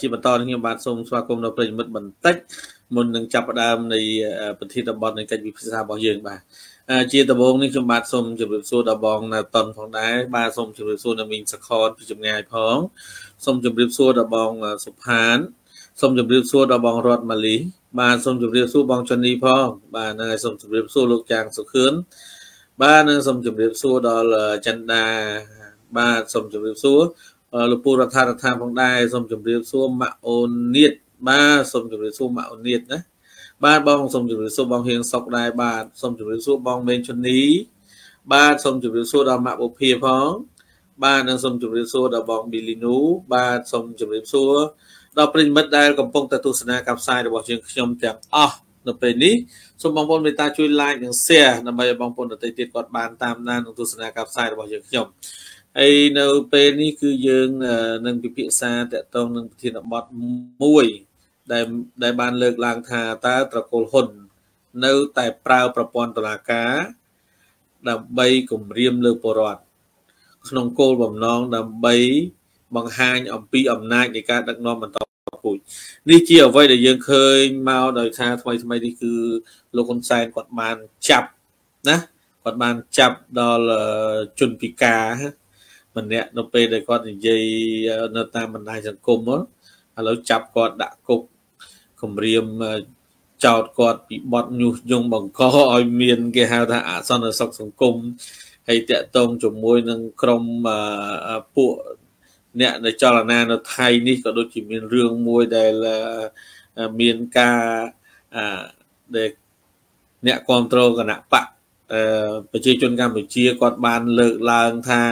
ជាបន្តនេះខ្ញុំបាទសូមស្វាគមន៍ដល់ប្រិយមិត្តបន្តិចមុននឹងចាប់ផ្ដើមនៃប្រធានបទនៃកិច្ចវិភាសារបស់យើងបាទជាដំបូងនេះខ្ញុំបាទសូមជម្រាបសួរដល់បងនៅតនផងដែរបាទសូមជម្រាបសួរដល់មីងសខតពីចម្ងាយផងសូមជម្រាបសួរដល់បងសុផានសូមជម្រាបសួរដល់បងរតម៉ាលី បាទសូមជម្រាបសួរបងចនីផងបាទហ្នឹងហើយសូមជម្រាបសួរលោកចាងសុខឿនបាទនឹងសូមជម្រាបសួរដល់ចិន្តាបាទសូមជម្រាបសួរ លោកពូរដ្ឋារដ្ឋាផងដែរសូមជម្រាបសួរម៉ាក់អូននៀតបាទសូមជម្រាបសួរម៉ាក់អូននៀតណាបាទបងសូមជម្រាបសួរបងហៀងសុកដែរបាទសូមជម្រាបសួរបងមេងជនីបាទសូមជម្រាបសួរដល់ម៉ាក់បុភាផងបាទនិងសូមជម្រាបសួរដល់បងប៊ីលីនូបាទសូមជម្រាបសួរដល់ប្រិយមិត្តដែលកំពុងតែទស្សនាការផ្សាយរបស់យើងខ្ញុំទាំងអស់នៅពេលនេះសូមបងប្អូនមេត្តាជួយ like និង share ដើម្បីឲ្យបងប្អូនដទៃទៀតគាត់បានតាមដាននិងទស្សនាការផ្សាយរបស់យើងខ្ញុំ ហើយនៅពេលនេះគឺយើងនឹងពិភាក្សាតកតងនឹងប្រធានបទមួយដែលដែលបានលើកឡើងថាតើត្រកូលហ៊ុន នៅតែប្រើប្រព័ន្ធតុលាការ ដើម្បីគម្រាមលើពលរដ្ឋក្នុងគោលបំណងដើម្បីបង្ហាញអំពីអំណាចនៃការដឹកនាំបន្តពូជនេះជាអ្វីដែលយើងឃើញមកដោយសារថ្មីថ្មីនេះគឺលោកហ៊ុនសែនគាត់បានចាប់ណាគាត់បានចាប់ដល់ជនពិការ ម្នាក់នៅពេលដែលគាត់និយាយនៅតាមបណ្ដាញសង្គមឥឡូវចាប់គាត់ដាក់គុកគម្រាមចោតគាត់ពីបទញុះញង់បង្កឲ្យមាន គេហៅថាអសន្តិសុខសង្គមហើយតកតងជាមួយនឹងក្រមពួកអ្នកនៅចលនានៅថៃនេះក៏ដូចជាមានរឿងមួយដែលមានការដែលអ្នកគ្រប់គ្រងគណៈបក ប្រជាជនកម្ពុជាគាត់បានលើកឡើងថា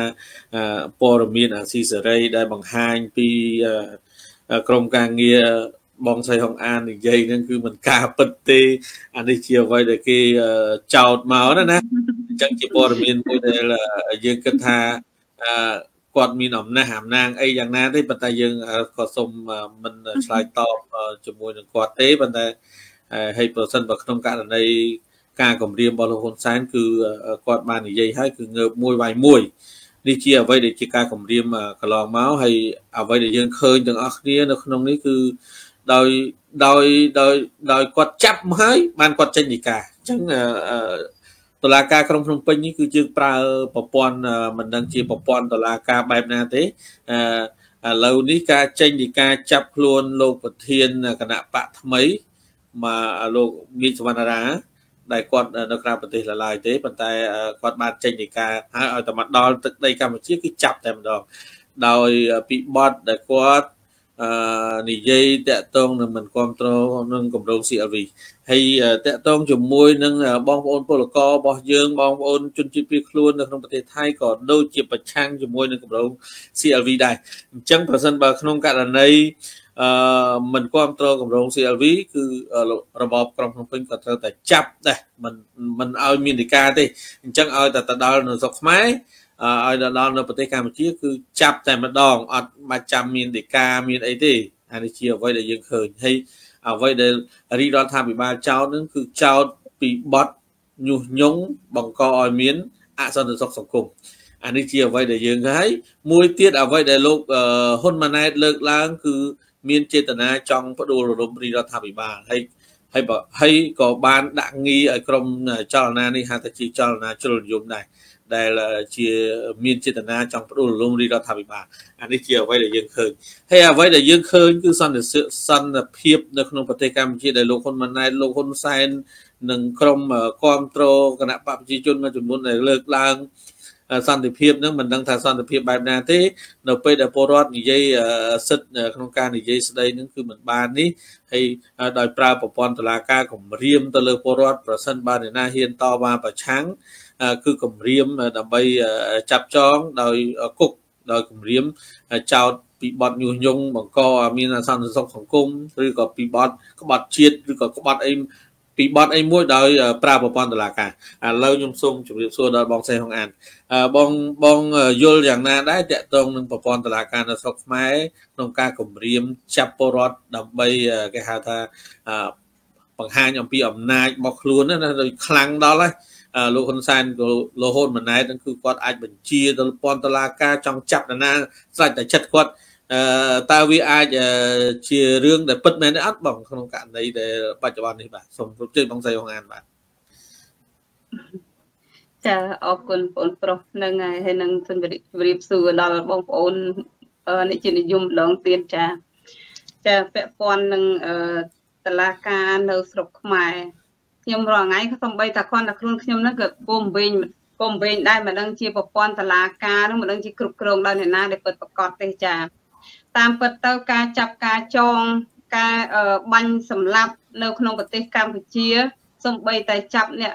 ព័ត៌មានអាស៊ីសេរីដែលបង្ហាញពីក្រមការងារបងស្រីហុងអាននិយាយហ្នឹងគឺមិនការពិតទេអានេះជាអ្វីដែលគេចោទមកណាណាអញ្ចឹងជាព័ត៌មានមួយដែលយើងគិតថាគាត់មានអំណះអំណាងអីយ៉ាងណាទេប៉ុន្តែយើងក៏សូមមិនឆ្លើយតបជាមួយនឹងគាត់ទេប៉ុន្តែហើយប្រសិនបើក្នុងករណី ការគម្រាមរបស់លោកហ៊ុនសែនគឺគាត់បាននិយាយហើយគឺងើបមួយវាយមួយនេះជាអ្វីដែលជាការគម្រាមកន្លងមកហើយអ្វីដែលយើងឃើញទាំងអស់គ្នានៅក្នុងនេះគឺដោយដោយដោយដោយគាត់ចាប់មកហើយបានគាត់ចេញនីការអញ្ចឹងតឡាការក្រុងភ្នំពេញនេះគឺយើងប្រើប្រព័ន្ធមិនដឹងជាប្រព័ន្ធតឡាការបែបណាទេអឺឥឡូវនេះការចេញនីការចាប់ខ្លួនលោកប្រធានគណៈបកថ្មីមកលោកមីសវណ្ណារា ដែលគាត់នៅក្រៅប្រទេសឡើយទេប៉ុន្តែគាត់បានចេញនីការហើយឲ្យតែមកដល់ទឹកដីកម្ពុជាគឺចាប់តែម្ដងដោយពីបទដែលគាត់អឺនិយាយតកតងនឹងមិនគ្រប់គ្រងនឹងគម្រោង CLV ហើយតកតងជាមួយនឹងបងប្អូនពលកររបស់យើងបងប្អូនជនជាតិភៀសខ្លួននៅក្នុងប្រទេសថៃក៏ដូចជាប្រឆាំងជាមួយនឹងគម្រោង CLV ដែរអញ្ចឹងប្រសិនបើក្នុងករណីអឺ មិនគ្រប់គ្រងគម្រោង CLV គឺរបបក្រុងភ្នំពេញក៏ត្រូវតែចាប់ដែរមិនមិនឲ្យមាននីការទេអញ្ចឹងឲ្យតែទៅដល់នៅស្រុកខ្មែរឲ្យដល់នៅប្រទេសកម្ពុជា គឺចាប់តែម្ដងអត់បាច់ចាំមានដេកាមានអីទេអានេះជាអ្វីដែលយើងឃើញហើយអ្វីដែលរីរដ្ឋាភិបាលចោតនឹងគឺចោតពីបទញុះញង់បង្កឲ្យមានអសន្តិសុខសង្គមអានេះជាអ្វីដែលយើងហើយមួយទៀតអ្វីដែលលោកហ៊ុនម៉ាណែតលើកឡើងគឺ មានចេតនាចង់ផ្ដួលរំរីរដ្ឋាភិបាលហើយហើយហើយក៏បានដាក់ងីឲ្យក្រុមចលនានេះហៅថាជាចលនាជ្រុលនិយមដែរដែលជាមានចេតនាចង់ផ្ដួលរំលំរាជរដ្ឋាភិបាលអានេះជាអ្វីដែលយើងឃើញហើយអ្វីដែលយើងឃើញគឺសន្តិសន្តិភាពនៅក្នុងប្រទេសកម្ពុជាដែលលោកហ៊ុនម៉ាណែតលោកហ៊ុនសែននិងក្រុមគ្រប់គ្រងគណៈបកប្រជាជនមួយចំនួនដែលលើកឡើង សន្តិភាពនឹងមិនដឹងថាសន្តិភាពបែបណាទេនៅពេលដែលពលរដ្ឋនិយាយសិទ្ធិក្នុងការនិយាយស្ដីនឹងគឺមិនបាននេះហើយដោយប្រើប្រព័ន្ធតុលាការគម្រាមទៅលើពលរដ្ឋប្រសិនបើអ្នកណាហ៊ានតវ៉ាប្រឆាំងគឺគម្រាមដើម្បីចាប់ចងដោយគុកដោយគម្រាមចោតពីបទញុះញង់បង្កឲ្យមានអសន្តិសុខសង្គមឬក៏ពីបទក្បត់ជាតិឬក៏ក្បត់អី ពីបទអីមួយដោយប្រើប្រព័ន្ធតុលាការឥឡូវខ្ញុំសូមជម្រាបសួរដល់បងសេហុងអានបងបងយល់យ៉ាងណាដែរតកតងនឹងប្រព័ន្ធតុលាការនៅស្រុកខ្មែរក្នុងការគម្រាមចាប់ពលរដ្ឋដើម្បីគេហៅថាបង្ហាញអំពីអំណាចរបស់ខ្លួនណាដូចខ្លាំងដល់ហើយលោកហ៊ុនសែនក៏រហូតម៉ណែតហ្នឹងគឺគាត់អាចបញ្ជាទៅពន្ធតុលាការចង់ចាប់នរណាស្រេចតែចិត្តគាត់អឺ តើវាអាចជារឿងដែលពិតមែនទេអត់បងក្នុងករណីដែលបច្ចុប្បន្ននេះបាទសូមជួយបងស្រីបងអានបាទចាអរគុណបងប្រុសនឹងហើយនឹងសូមជម្រាបសួរដល់បងប្អូនអ្នកជានិយមម្ដងទៀតចាចាពាក់ព័ន្ធនឹងតឡាការនៅស្រុកខ្មែរខ្ញុំរាល់ថ្ងៃក៏សំបីតាគាត់តែខ្លួនខ្ញុំហ្នឹងក៏ពុំវិញពុំវិញដែរមិនដឹងជាប្រព័ន្ធតឡាការហ្នឹងមិនដឹងជាគ្រប់គ្រងដោយអ្នកណាដែលពិតប្រកបទេចា តាមពិតទៅការចាប់ការចងការបាញ់សម្លាប់នៅក្នុងប្រទេសកម្ពុជាសំបីតែចាប់អ្នក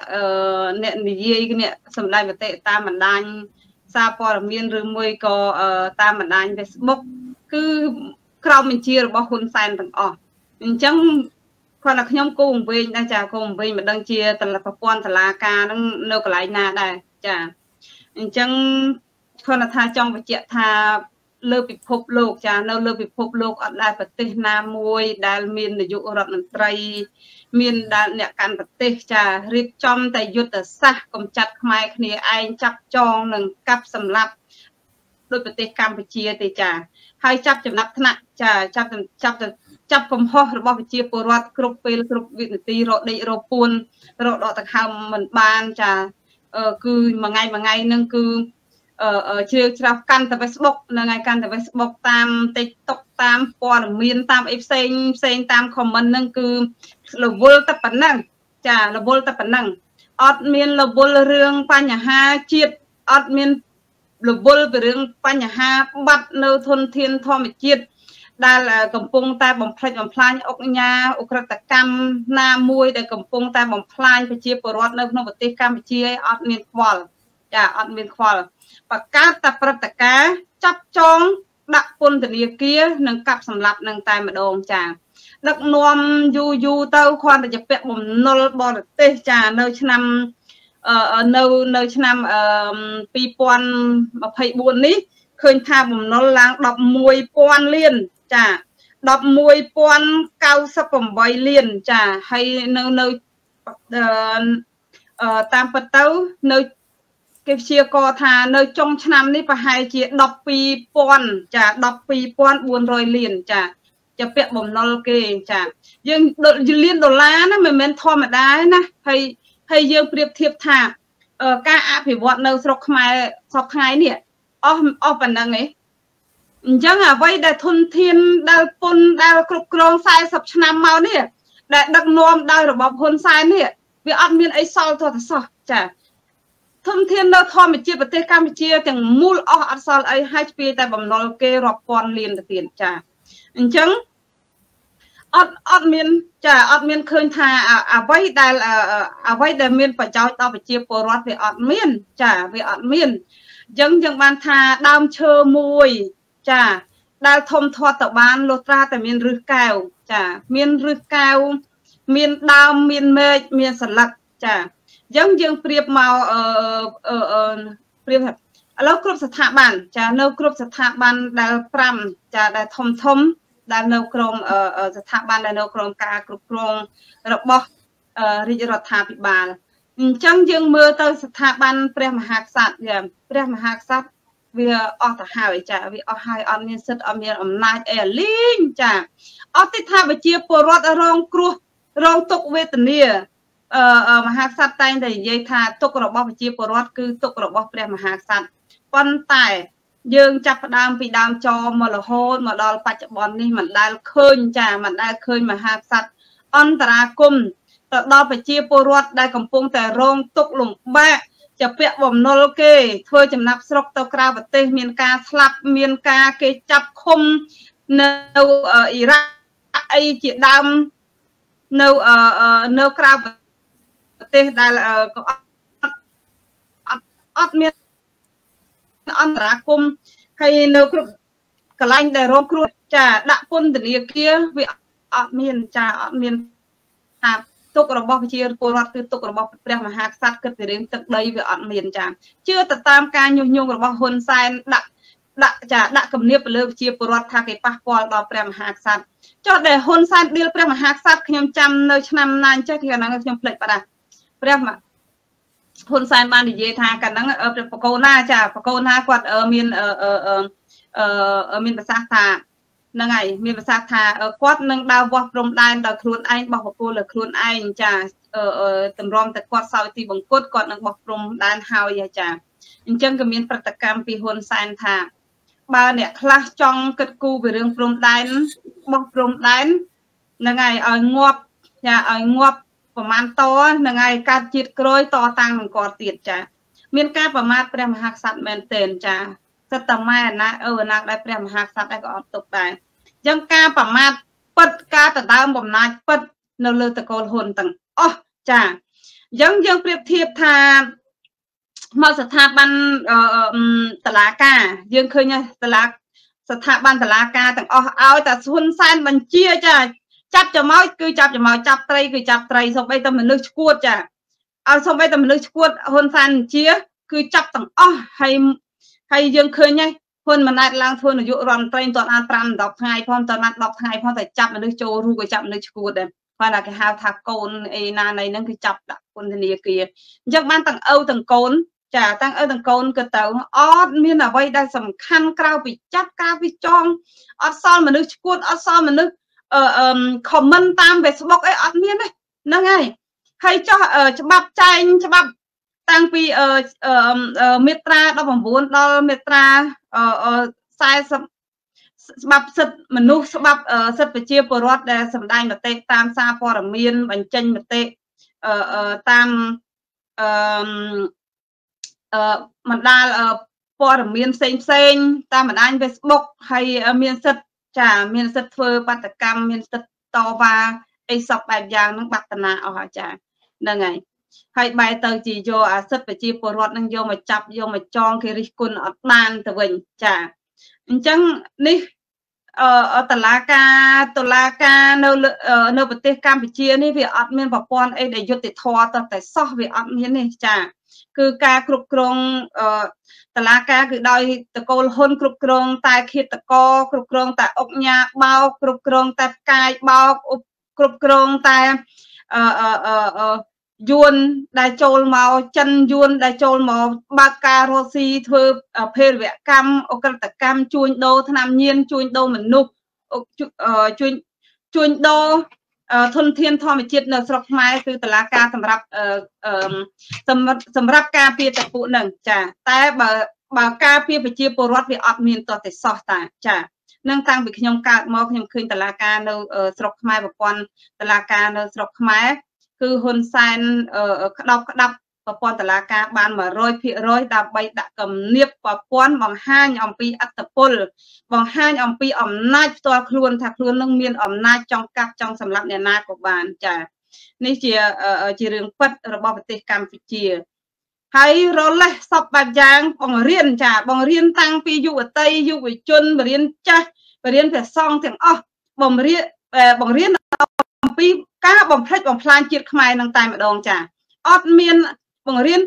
អ្នកនិយាយអ្នកសម្ដែងមតិតាមបណ្ដាញសារព័ត៌មានឬមួយក៏តាមបណ្ដាញ Facebook គឺក្រមបញ្ជារបស់ហ៊ុនសែនទាំងអស់អញ្ចឹងគាត់ថាខ្ញុំគូវែងដែរចាគូវែងមិនដឹងជាតលប្រព័ន្ធតឡាការនឹងនៅកន្លែងណាដែរចាអញ្ចឹងគាត់ថាចង់បញ្ជាក់ថា លើពិភពលោកចានៅលើពិភពលោកអត់ដែលប្រទេសណាមួយ ដែលមាននាយករដ្ឋមន្ត្រី មានដែលអ្នកកាន់ប្រទេសចារៀបចំតែយុទ្ធសាស្ត្រកំចាត់ខ្មែរគ្នាឯងចាប់ចងនិងកាប់សម្លាប់ដោយប្រទេសកម្ពុជាទេចាហើយចាប់ចំណាប់ថ្នាក់ចាចាប់ចាប់ចាប់កំហុសរបស់ប្រជាពលរដ្ឋគ្រប់ពេលគ្រប់វិនាទីរកដេករកពួនរកដកដង្ហើមមិនបានចាគឺមួយថ្ងៃមួយថ្ងៃហ្នឹងគឺ ជ្រាវជ្រៅកាន់តែ Facebook ហ្នឹងហើយកាន់តែ Facebook តាម TikTok តាមព័ត៌មានតាមអីផ្សេងផ្សេងតាម comment ហ្នឹងគឺរវល់តែប៉ុណ្ណឹងចារវល់តែប៉ុណ្ណឹងអត់មានរវល់រឿងបញ្ហាជាតិអត់មានរវល់ពីរឿងបញ្ហាបាត់នៅធនធានធម្មជាតិដែលកំពុងតែបំផ្លិចបំផ្លាញអុកញ៉ាអ ுக ្រិតកម្មណាមួយដែលកំពុងតែបំផ្លាញប្រជាពលរដ្ឋនៅក្នុងប្រទេសកម្ពុជាអត់មានខ្វល់ ចាអត់មានខ្វល់បង្កើតតែព្រឹត្តិការណ៍ចាប់ចងដាក់ពន្ធនាគារនិងកាប់សម្លាប់នឹងតែម្ដងចាដឹកនាំយូរយូរទៅគ្រាន់តែជាពាក់បំណុលបរទេសចានៅឆ្នាំនៅនៅឆ្នាំ2024នេះឃើញថាបំណុលឡើង11,000លានចា11,098លានចាហើយនៅនៅតាមពិតទៅនៅ គេព្យាករថានៅចុងឆ្នាំនេះប្រហែលជា12000ចា12400លានចាចាពាក់បំណុលគេចាយើងលានដុល្លារណាមិនមែនធម្មតាណាហើយហើយយើងប្រៀបធៀបថាការអភិវឌ្ឍនៅស្រុកខ្មែរសពថ្ងៃនេះអស់អស់ប៉ុណ្ណឹងឯងអញ្ចឹងអ្វីដែលធនធានដែលពុនដែលគ្រប់គ្រង40ឆ្នាំមកនេះដែលដឹកនាំដោយរបបហ៊ុនសែននេះវាអត់មានអីសល់ទោះតែសោះចា ធនធាននៅធម្មជាតិប្រទេសកម្ពុជាទាំងមូលអស់អត់សល់អីហើយស្ពាយតែបំណុលគេរាប់ពាន់លានទៅទៀតចាអញ្ចឹងអត់អត់មានចាអត់មានឃើញថាអ្វីដែលអ្វីដែលមានប្រយោជន៍ដល់ប្រជាពលរដ្ឋវាអត់មាន ចាវាអត់មានអញ្ចឹងយើងបានថាដើមឈើមួយ ចាដែលធំធាត់ទៅបានលុះត្រាតែមានរឹសកែវចា មានរឹសកែវមានដើមមានមែកមានសន្លឹកចាអញ្ចឹងយើងប្រៀបមកអឺប្រៀបថាឥឡូវគ្រប់ស្ថាប័នចានៅគ្រប់ស្ថាប័នដែល5ចាដែលធំធំដែលនៅក្រមស្ថាប័នដែលនៅក្រមការគ្រប់គ្រងរបស់រាជរដ្ឋាភិបាលអញ្ចឹងយើងមើលទៅស្ថាប័នព្រះមហាក្សត្រព្រះមហាក្សត្រវាអស់ទៅហើយចាវាអស់ហើយអត់មានសិទ្ធិអត់មានអំណាចអីអាលីងចាអត់ទេថាប្រជាពលរដ្ឋរងគ្រោះរងទុកវេទនាអឺ មហាក្សត្រតែងតែនិយាយថាទុករបស់ប្រជាពលរដ្ឋគឺទុករបស់ព្រះមហាក្សត្រប៉ុន្តែយើងចាប់ផ្ដើមពីដើមចមករហូតមកដល់បច្ចុប្បន្ននេះមិនដែលឃើញចាមិនដែលឃើញមហាក្សត្រអន្តរាគមទៅដល់ប្រជាពលរដ្ឋដែលកំពុងតែរងទុក្ខលំបាកជាពាក់បំណុលគេធ្វើចំណាប់ស្រុកទៅក្រៅប្រទេស មានការស្លាប់មានការគេចាប់ឃុំនៅអ៊ីរ៉ាក់អីជាដើមនៅនៅក្រៅប្រទេស ដែលអត់អត់មានអន្តរាគមហើយនៅគ្រប់កន្លែងដែលរងគ្រោះចាដាក់ពន្ធនាគារវាអត់មានចាអត់មានថាទុករបស់ប្រជាពលរដ្ឋគឺទុករបស់ព្រះមហាក្សត្រគិតពីរឿងទឹកដីវាអត់មានចាជឿទៅតាមការញុះញង់របស់ហ៊ុនសែនដាក់ដាក់ចាដាក់គំនាបទៅលើប្រជាពលរដ្ឋថាគេប៉ះពាល់ដល់ព្រះមហាក្សត្រចុះដែលហ៊ុនសែនឌីលព្រះមហាក្សត្រខ្ញុំចាំនៅឆ្នាំណាអញ្ចេះទីកណ្ដាលខ្ញុំភ្លេចបាត់ដែរ ព្រះហ៊ុនសែនបាននិយាយថាកាលហ្នឹងបកូនណាចាបកូនណាគាត់មានអឺមានប្រសាសន៍ថាហ្នឹងហើយមានប្រសាសន៍ថាគាត់នឹងដើរវាស់ព្រំដែនដោយខ្លួនឯងបោះបពលលើខ្លួនឯងចាតម្រាំតែគាត់សោយទីបង្គត់គាត់នឹងបោះព្រំដែនហើយចាអញ្ចឹងក៏មានប្រតិកម្មពីហ៊ុនសែនថាបើអ្នកខ្លះចង់គិតគូរពីរឿងព្រំដែនបោះព្រំដែនហ្នឹងហើយឲ្យងាប់ចាឲ្យងាប់ ប្រមាណតហ្នឹងហើយកាត់ជាតិក្រួយតតាំងនឹងគាត់ទៀតចា មានការប្រមាថព្រះមហាក្សត្រមែនទែនចាសិតតម៉ែអាណាអឺអាណាដែលព្រះមហាក្សត្រឯងក៏អត់ទុកដែរអញ្ចឹងការប្រមាថពិតការដណ្ដើមបំណាច់ពិតនៅលើតកូលហ៊ុនទាំងអស់ចាអញ្ចឹងយើងប្រៀបធៀបថាមកស្ថាប័នតឡាការយើងឃើញតឡាស្ថាប័នតឡាការទាំងអស់ឲ្យតែហ៊ុនសែនបញ្ជាចា ចាប់ចំោចគឺចាប់ចំោចចាប់ត្រីគឺចាប់ត្រីសូម្បីតែមនុស្សឈួតចាឲ្យសូម្បីតែមនុស្សឈួតហ៊ុនសែនបញ្ជា គឺចាប់ទាំងអស់ហើយហើយយើងឃើញហ្នឹងហ៊ុនម៉ាណែតឡើងធ្វើនាយករដ្ឋមន្ត្រីតនអាន5 10ថ្ងៃផងតនអាន10ថ្ងៃផងតែចាប់មនុស្សចូលរូបក៏ចាប់មនុស្សឈួតដែរគាត់ថាគេហៅថាកូនអីណានៃហ្នឹងគឺចាប់ដាក់ពន្ធនាគារអញ្ចឹងបានទាំងឪទាំងកូនចាតាំងឪទាំងកូនក៏ទៅអត់មានអ្វីដែលសំខាន់ក្រៅពីចាប់ក្រៅពីចងអត់សល់មនុស្សឈួតអត់សល់មនុស្ស អឺ comment តាម Facebook អីអត់មានទេហ្នឹងហើយហើយចោះច្បាប់ចែងច្បាប់តាំងពីមេត្រា19ដល់មេត្រា40ច្បាប់សិទ្ធិមនុស្សច្បាប់សិទ្ធិប្រជាពលរដ្ឋដែលសម្ដែងមតិតាមសារព័ត៌មានបញ្ចេញមតិតាមអឺបណ្ដាលព័ត៌មានផ្សេងផ្សេងតាមបណ្ដាញ Facebook ហើយមានសិទ្ធិ ចាមានសិទ្ធិធ្វើបាតកម្មមានសិទ្ធិតវ៉ាអីសពបែបយ៉ាងហ្នឹងបាត់តាណាអស់អាចារ្យហ្នឹងហើយហើយបែរទៅជាយកអាសិទ្ធិប្រជាពលរដ្ឋនឹងយកមកចាប់យកមកចងគេរិះគន់អត់បានទៅវិញចាអញ្ចឹងនេះអឺតឡាការតឡាការនៅនៅប្រទេសកម្ពុជានេះវាអត់មានប្រព័ន្ធអីដែលយុត្តិធម៌តតែសោះវាអត់មាននេះចា គឺការគ្រប់គ្រងតឡាការគឺដោយតកូលហ៊ុនគ្រប់គ្រងតែឃាតកគ្រប់គ្រងតែអុកញ៉ាបោកគ្រប់គ្រងតែផ្កាយបោកគ្រប់គ្រងតែអឺអឺយួនដែលចូលមកចិនយួនដែលចូលមកបើកការរស់ស៊ីធ្វើភេរវកម្មអក្រិតកម្មជួញដូរថ្នាំញៀនជួញដូរមនុស្សជួញជួញដូរ ធនធានធម្មជាតិនៅស្រុកខ្មែរគឺតឡាការសម្រាប់សម្រាប់ការពារតពួកនឹងចាតែបើបើការពារប្រជាពលរដ្ឋវាអត់មានតតែសោះតាចានឹងតាំងពីខ្ញុំកើតមកខ្ញុំឃើញតឡាការនៅស្រុកខ្មែរប្រព័ន្ធតឡាការនៅស្រុកខ្មែរគឺហ៊ុនសែនក្តោបក្តាប់ ប្រព័ន្ធតឡាការបាន100%ដើម្បីដាក់គំនាបប្រព័ន្ធបង្ហាញអំពីអត្តពលបង្ហាញអំពីអំណាចផ្ទាល់ខ្លួនថាខ្លួននឹងមានអំណាចចង់កាប់ចង់សម្លាប់អ្នកណាក៏បានចានេះជាជារឿងពិតរបស់ប្រទេសកម្ពុជាហើយរលេះសពបែបយ៉ាងបង្រៀនចាបង្រៀនតាំងពីយុវតីយុវជនបរៀនចាស់បរៀនព្រះសង្ឃទាំងអស់បង្រៀនបង្រៀនអំពីការបំផ្លិចបំផ្លាញជាតិខ្មែរនឹងតែម្ដងចាអត់មាន បង្រៀន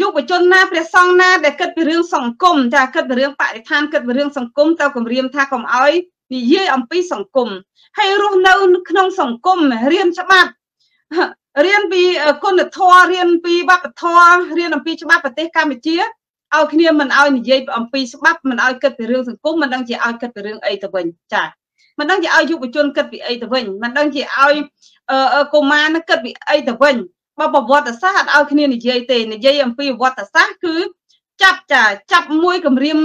យុវជនណាព្រះសង្ឃណាដែលគិតពីរឿងសង្គមចាគិតពីរឿងបរិស្ថានគិតពីរឿងសង្គមទៅគម្រាមថាកុំអោយនិយាយអំពីសង្គមហើយរស់នៅក្នុងសង្គមរៀនច្បាប់រៀនពីគុណធម៌រៀនពីវប្បធម៌រៀនអំពីច្បាប់ប្រទេសកម្ពុជាឲ្យគ្នាមិនឲ្យនិយាយអំពីច្បាប់មិនឲ្យគិតពីរឿងសង្គមមិនដឹងជាឲ្យគិតពីរឿងអីទៅវិញចាមិនដឹងជាឲ្យយុវជនគិតពីអីទៅវិញមិនដឹងជាឲ្យកុមារគិតពីអីទៅវិញ បើប្រវត្តិសាស្ត្រអត់ឲ្យគ្នានិយាយទេនិយាយអំពីប្រវត្តិសាស្ត្រគឺចាប់ចាចាប់មួយគម្រាម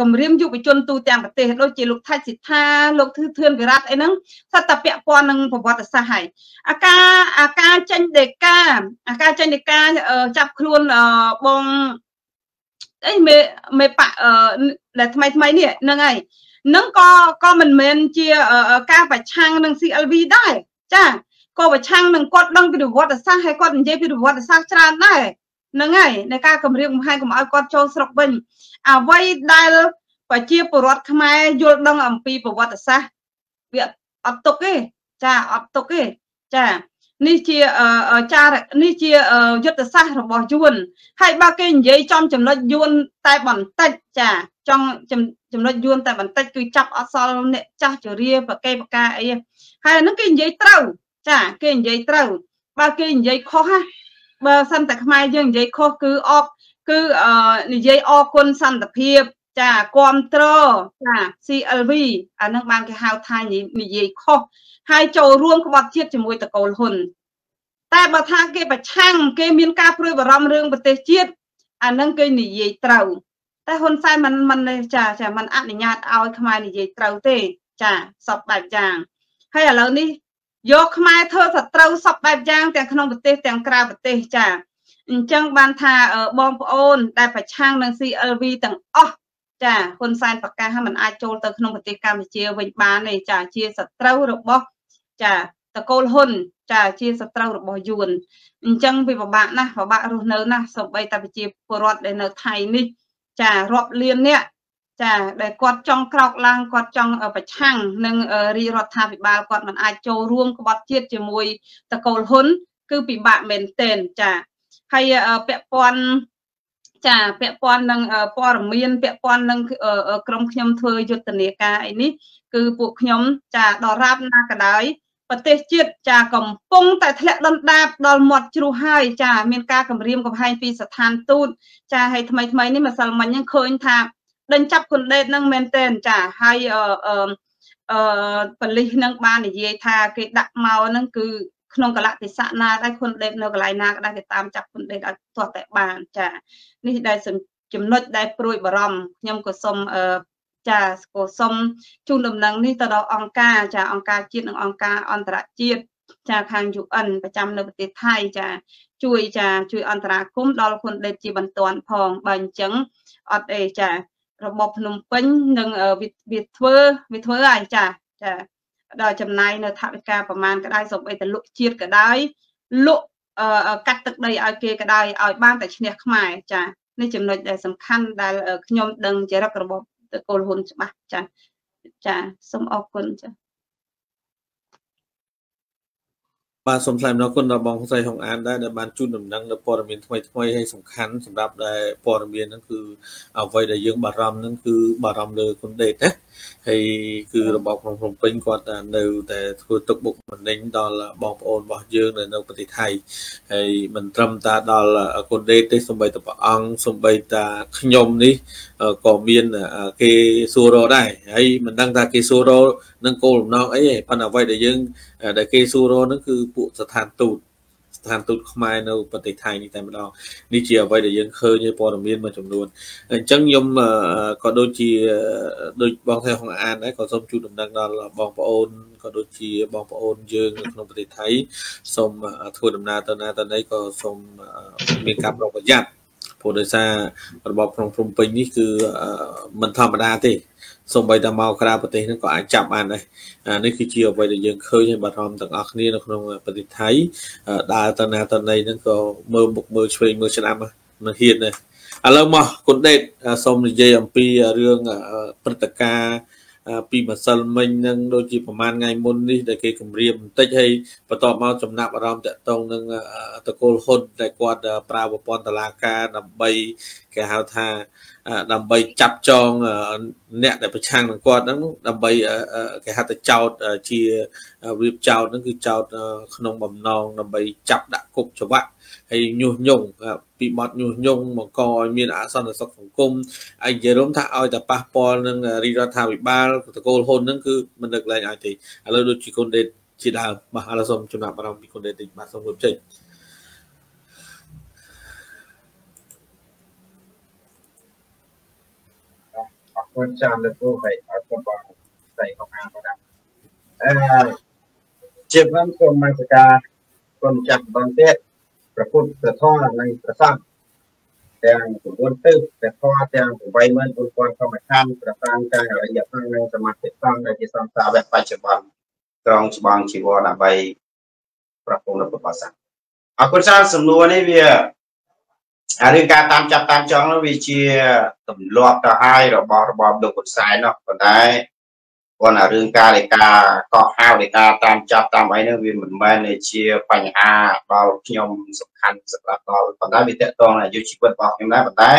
គម្រាមយុវជនទូទាំងប្រទេសដូចជាលោកថាច់សិដ្ឋាលោកធឺធឿនវិរៈអីហ្នឹងសិតតែពាក់ព័ន្ធនឹងប្រវត្តិសាស្ត្រហើយអាការអាការចេញដេកាអាការចេញដេកាចាប់ខ្លួនបងអីមេមេបដែលថ្មីថ្មីនេះហ្នឹងហើយនឹងក៏ក៏មិនមែនជាការប្រឆាំងនឹង CLV ដែរចា ក៏ប្រឆាំងនឹងគាត់ដឹងពីប្រវត្តិសាស្ត្រហើយគាត់និយាយពីប្រវត្តិសាស្ត្រច្រើនដែរហ្នឹងហើយในការគម្រាមកំហែងកុំឲ្យគាត់ចូលស្រុកវិញអ្វីដែលប្រជាពលរដ្ឋខ្មែរយល់ដឹងអំពីប្រវត្តិសាស្ត្រវាអត់ទុកទេចាអត់ទុកទេចានេះជាចារនេះជាយុទ្ធសាស្ត្ររបស់យួនហើយបើគេនិយាយចំចំណុចយួនតែបន្តិចចាចង់ចំណុចយួនតែបន្តិចគឺចាប់អត់សល់អ្នកចាស់ជរាប្រកេបកាអីហើយហ្នឹងគេនិយាយត្រូវ ចាគេនិយាយត្រូវបើគេនិយាយខុសណាបើសិនតែខ្មែរយើងនិយាយខុសគឺអបគឺនិយាយអគុណសន្តិភាព ចាគ្រប់ត្រចា CLV អានឹងបានគេហៅថានិយាយខុសហើយចូលរួមក្បត់ជាតិជាមួយតកូលហ៊ុនតែបើថាគេប្រឆាំងគេមានការព្រួយបារម្ភរឿងប្រទេសជាតិអានឹងគេនិយាយត្រូវតែហ៊ុនសែនមិនមិនចាចាមិនអនុញ្ញាតឲ្យខ្មែរនិយាយត្រូវទេ ចាសពបែបយ៉ាងហើយឥឡូវនេះ យកខ្មែរធ្វើសត្រូវសពបែបយ៉ាងទាំងក្នុងប្រទេសទាំងក្រៅប្រទេសចាអញ្ចឹងបានថាបងប្អូន ដែលប្រឆាំងនឹង CLV ទាំងអស់ចាហ៊ុនសែនប្រកាសថាมันអាចចូលទៅក្នុងប្រទេសកម្ពុជាវិញបានទេចាជាសត្រូវរបស់ចាតកូលហ៊ុនចាជាសត្រូវរបស់យួនអញ្ចឹងវាពិបាកណាស់ពិបាករស់នៅណាស់សូម្បីតែប្រជាពលរដ្ឋដែលនៅថៃនេះចារាប់លានអ្នក ចាដែលគាត់ចង់ក្រោកឡើងគាត់ចង់ប្រឆាំងនឹងរាជរដ្ឋាភិបាលគាត់មិនអាចចូលរួមក្បត់ជាតិជាមួយតកូលហ៊ុនគឺពិបាកមែនទែនចាហើយពាក់ព័ន្ធចាពាក់ព័ន្ធនឹងព័ត៌មានពាក់ព័ន្ធនឹងក្រុមខ្ញុំធ្វើយុទ្ធនាការអីនេះគឺពួកខ្ញុំចាដរាបណាក៏ដោយប្រទេសជាតិចាកំពុងតែធ្លាក់ដុនដាបដល់មាត់ជ្រោះហើយចាមានការគម្រាមកំហែងពីស្ថានទូតចាហើយថ្មីថ្មីនេះម្សិលមិញហ្នឹងឃើញថា ដេញចាប់គុនដេតហ្នឹងមែនទែនចាហើយអឺអឺប៉លិសនឹងបាននិយាយថាគេដាក់មកហ្នឹងគឺក្នុងកលតិសៈណាដែរគុនដេតនៅកន្លែងណាក៏ដែរគេតាមចាប់គុនដេតឲ្យទាស់តែបានចានេះដែលចំណុចដែលព្រួយបារម្ភខ្ញុំក៏សូមអឺចាក៏សូមជូនដំណឹងនេះទៅដល់អង្គការចាអង្គការជាតិនិងអង្គការអន្តរជាតិចាខាង UN ប្រចាំនៅប្រទេសថៃចាជួយចាជួយអន្តរាគមដល់គុនដេតជាបន្ទាន់ផងបើអញ្ចឹងអត់អីចា របបភ្នំពេញនឹងវាធ្វើវាធ្វើហើយចាចាដល់ចំណាយនៅថវិកាប្រមាណក៏ដោយសូម្បីតែលក់ជាតិក៏ដោយលក់កាត់ទឹកដីឲ្យគេក៏ដោយឲ្យបានតែឈ្នះខ្មែរចានេះចំណុចដែលសំខាន់ដែលខ្ញុំដឹងចរិតរបស់តកូលហ៊ុនច្បាស់ចាចាសូមអរគុណចា បាទសូមថ្លែងអំណរគុណដល់បងស្រីហុងអានដែរដែលបានជូនដំណឹងនៅព័ត៌មានថ្មីថ្មីហើយសំខាន់សម្រាប់ដែលព័ត៌មានហ្នឹងគឺអ្វីដែលយើងបារម្ភហ្នឹងគឺបារម្ភលើគុណដេតណាហើយគឺរបបក្នុងភ្នំពេញគាត់នៅតែធ្វើទុកបុកម្នេញដល់បងប្អូនរបស់យើងនៅនៅប្រទេសថៃហើយមិនត្រឹមតែដល់គុណដេតទេសូម្បីតែព្រះអង្គសូម្បីតែខ្ញុំនេះក៏មានគេសួររដែរហើយមិនដឹងថាគេសួររនឹងគោលបំណងអីទេប៉ុន្តែអ្វីដែលយើងដែលគេសួររហ្នឹងគឺពួកស្ថានទូតស្ថានទូតខ្មែរនៅប្រទេសថៃនេះតែម្ដងនេះជាអ្វីដែលយើងឃើញព័ត៌មានមួយចំនួនអញ្ចឹងខ្ញុំក៏ដូចជាដូចបងថៃហងអានដែរក៏សូមជូនដំណឹងដល់បងប្អូនក៏ដូចជាបងប្អូនយើងនៅក្នុងប្រទេសថៃសូមធ្វើដំណើរទៅណាទៅណីក៏សូមមានការប្រុងប្រយ័ត្ន ព្រោះដោយសាររបបក្នុងភ្នំពេញនេះគឺមិនធម្មតាទេសូម្បីតែមកក្រៅប្រទេសហ្នឹងក៏អាចចាប់បានដែរនេះគឺជាអ្វីដែលយើងឃើញហើយបារម្ភទាំងអស់គ្នានៅក្នុងប្រទេសថៃដើរទៅណាទៅណីហ្នឹងក៏មើលមុខមើលឆ្វេងមើលឆ្នាំមិនហ៊ានទេឥឡូវមកគុណដេតសូមនិយាយអំពីរឿងព្រឹត្តិការណ៍ ពីម្សិលមិញនឹងដូចជាប្រហែលថ្ងៃមុននេះដែលគេគម្រាមបន្តិចហើយបន្ទាប់មកចំណាប់អារម្មណ៍តកតងនឹងតកូលហ៊ុនដែលគាត់ប្រើប្រព័ន្ធតឡាការដើម្បីគេហៅថា ដើម្បីចាប់ចងអ្នកដែលប្រឆាំងនឹងគាត់ហ្នឹងដើម្បីគេហៅថាចោតជារៀបចោតហ្នឹងគឺចោតក្នុងបំណងដើម្បីចាប់ដាក់គុកច្បាក់ហើយញុះញង់ពីបទញុះញង់បង្កឲ្យមានអសន្តិសុខសង្គមហើយនិយាយរួមថាឲ្យតែប៉ះពាល់នឹងរាជរដ្ឋាភិបាលតកូលហ៊ុនហ្នឹងគឺមិននឹកលែងឲ្យទេឥឡូវដូចជាគុណដេតជាដើមបាទឥឡូវសូមចំណាប់អារម្មណ៍ពីគុណដេតតិចបាទសូមជម្រាបជ័យ con chạm được cô phải ở cơ bản tại công an đó à ជាបានសូមមកសការគុណចាស់បានទៀតប្រពុតប្រធរនិងប្រសាទទាំង9ទិសព្រះធម៌ទាំង84000កម្មដ្ឋានប្រតាំងកាយរយៈផងនិងសមាធិផងដែលជាសង្ឃាវៈបច្ចុប្បន្នត្រង់ស្បងជីវរដើម្បីប្រពុនរបស់សាអគុណសាសំណួរនេះវា អារឿងការតាមចាប់តាមចង់នោះវាជាទម្លាប់ទៅហើយរបស់របបលោកហ៊ុនសែននោះប៉ុន្តែគាត់អារឿងការនៃការកោះហៅនៃការតាមចាប់តាមអីនោះវាមិនមែនជាបញ្ហាដល់ខ្ញុំសំខាន់សម្រាប់ដល់ប៉ុន្តែវាតកតងអាយុជីវិតរបស់ខ្ញុំដែរប៉ុន្តែ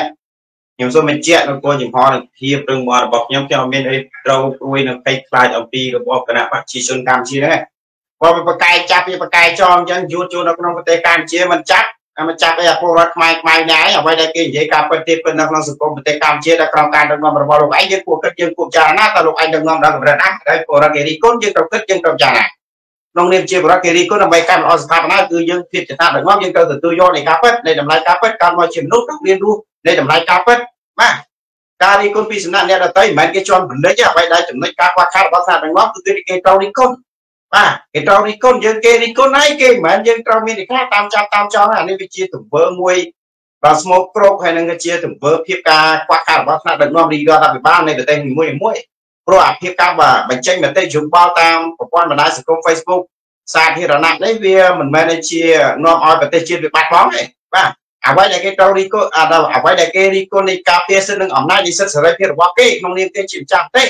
ខ្ញុំសូមបញ្ជាក់នៅគោលចំហនឹងភាពរឹងមាំរបស់ខ្ញុំខ្ញុំមានអីត្រូវព្រួយនៅភ័យខ្លាចអំពីរបបគណៈបព្វជិជនកម្ពុជាហ្នឹងគាត់បកកាយចាប់វាបកកាយចងអញ្ចឹងយួតចូលនៅក្នុងប្រទេសកម្ពុជាមិនចាប់ អាមកចាប់អីអាពលរដ្ឋខ្មែរខ្មែរណែអ្វីដែលគេនិយាយការពិតទេពិតនៅក្នុងសង្គមប្រទេសកម្ពុជាដែលក្រោមការដឹកនាំរបស់លោកឯងយើងគួរគិតយើងគួរចារណាតើលោកឯងដឹកនាំដល់កម្រិតណាដែលពលរដ្ឋគេរីកគុណយើងត្រូវគិតយើងត្រូវចារណាក្នុងនាមជាបរដ្ឋគេរីកគុណដើម្បីការល្អស្ថាបនាគឺយើងភាពជាថាដឹកនាំយើងត្រូវទទួលយកនៃការពិតនៃតម្លៃការពិតកើតមកជាមនុស្សត្រូវរៀនรู้នៃតម្លៃការពិតបាទការរីកគុណពីសំណាក់អ្នកដទៃមិនមែនគេជន់ពលិចទេអ្វីដែលចំណុចការខ្វះខាតរបស់សាស្ត្រដឹកនាំគឺគេត្រូវរីកគុណ បាទគេត្រូវរីគុណយើងគេរីគុណហើយគេមិនមែនយើងត្រូវមានឯកាតាមចាប់តាមចង់អានេះវាជាទង្វើមួយដល់ស្មោកគ្រោកហើយនឹងជាទង្វើភាពការខ្វះខាតរបស់ថ្នាក់ដឹកនាំរាជរដ្ឋាភិបាលនៃប្រទេសនីមួយៗព្រោះអាភាពការបញ្ចេញមតិយោបល់តាមប្រព័ន្ធបណ្ដាញសង្គម Facebook សាធារណៈនេះវាមិនមែនជានាំឲ្យប្រទេសជាតិវាបាត់បង់ទេបាទអ្វីដែលគេត្រូវរីកុអ្វីដែលគេរីកុនៃការពារសិទ្ធិនិងអំណាចនៃសិទ្ធិសេរីភាពរបស់គេក្នុងនាមគេជាម្ចាស់ទេបាទ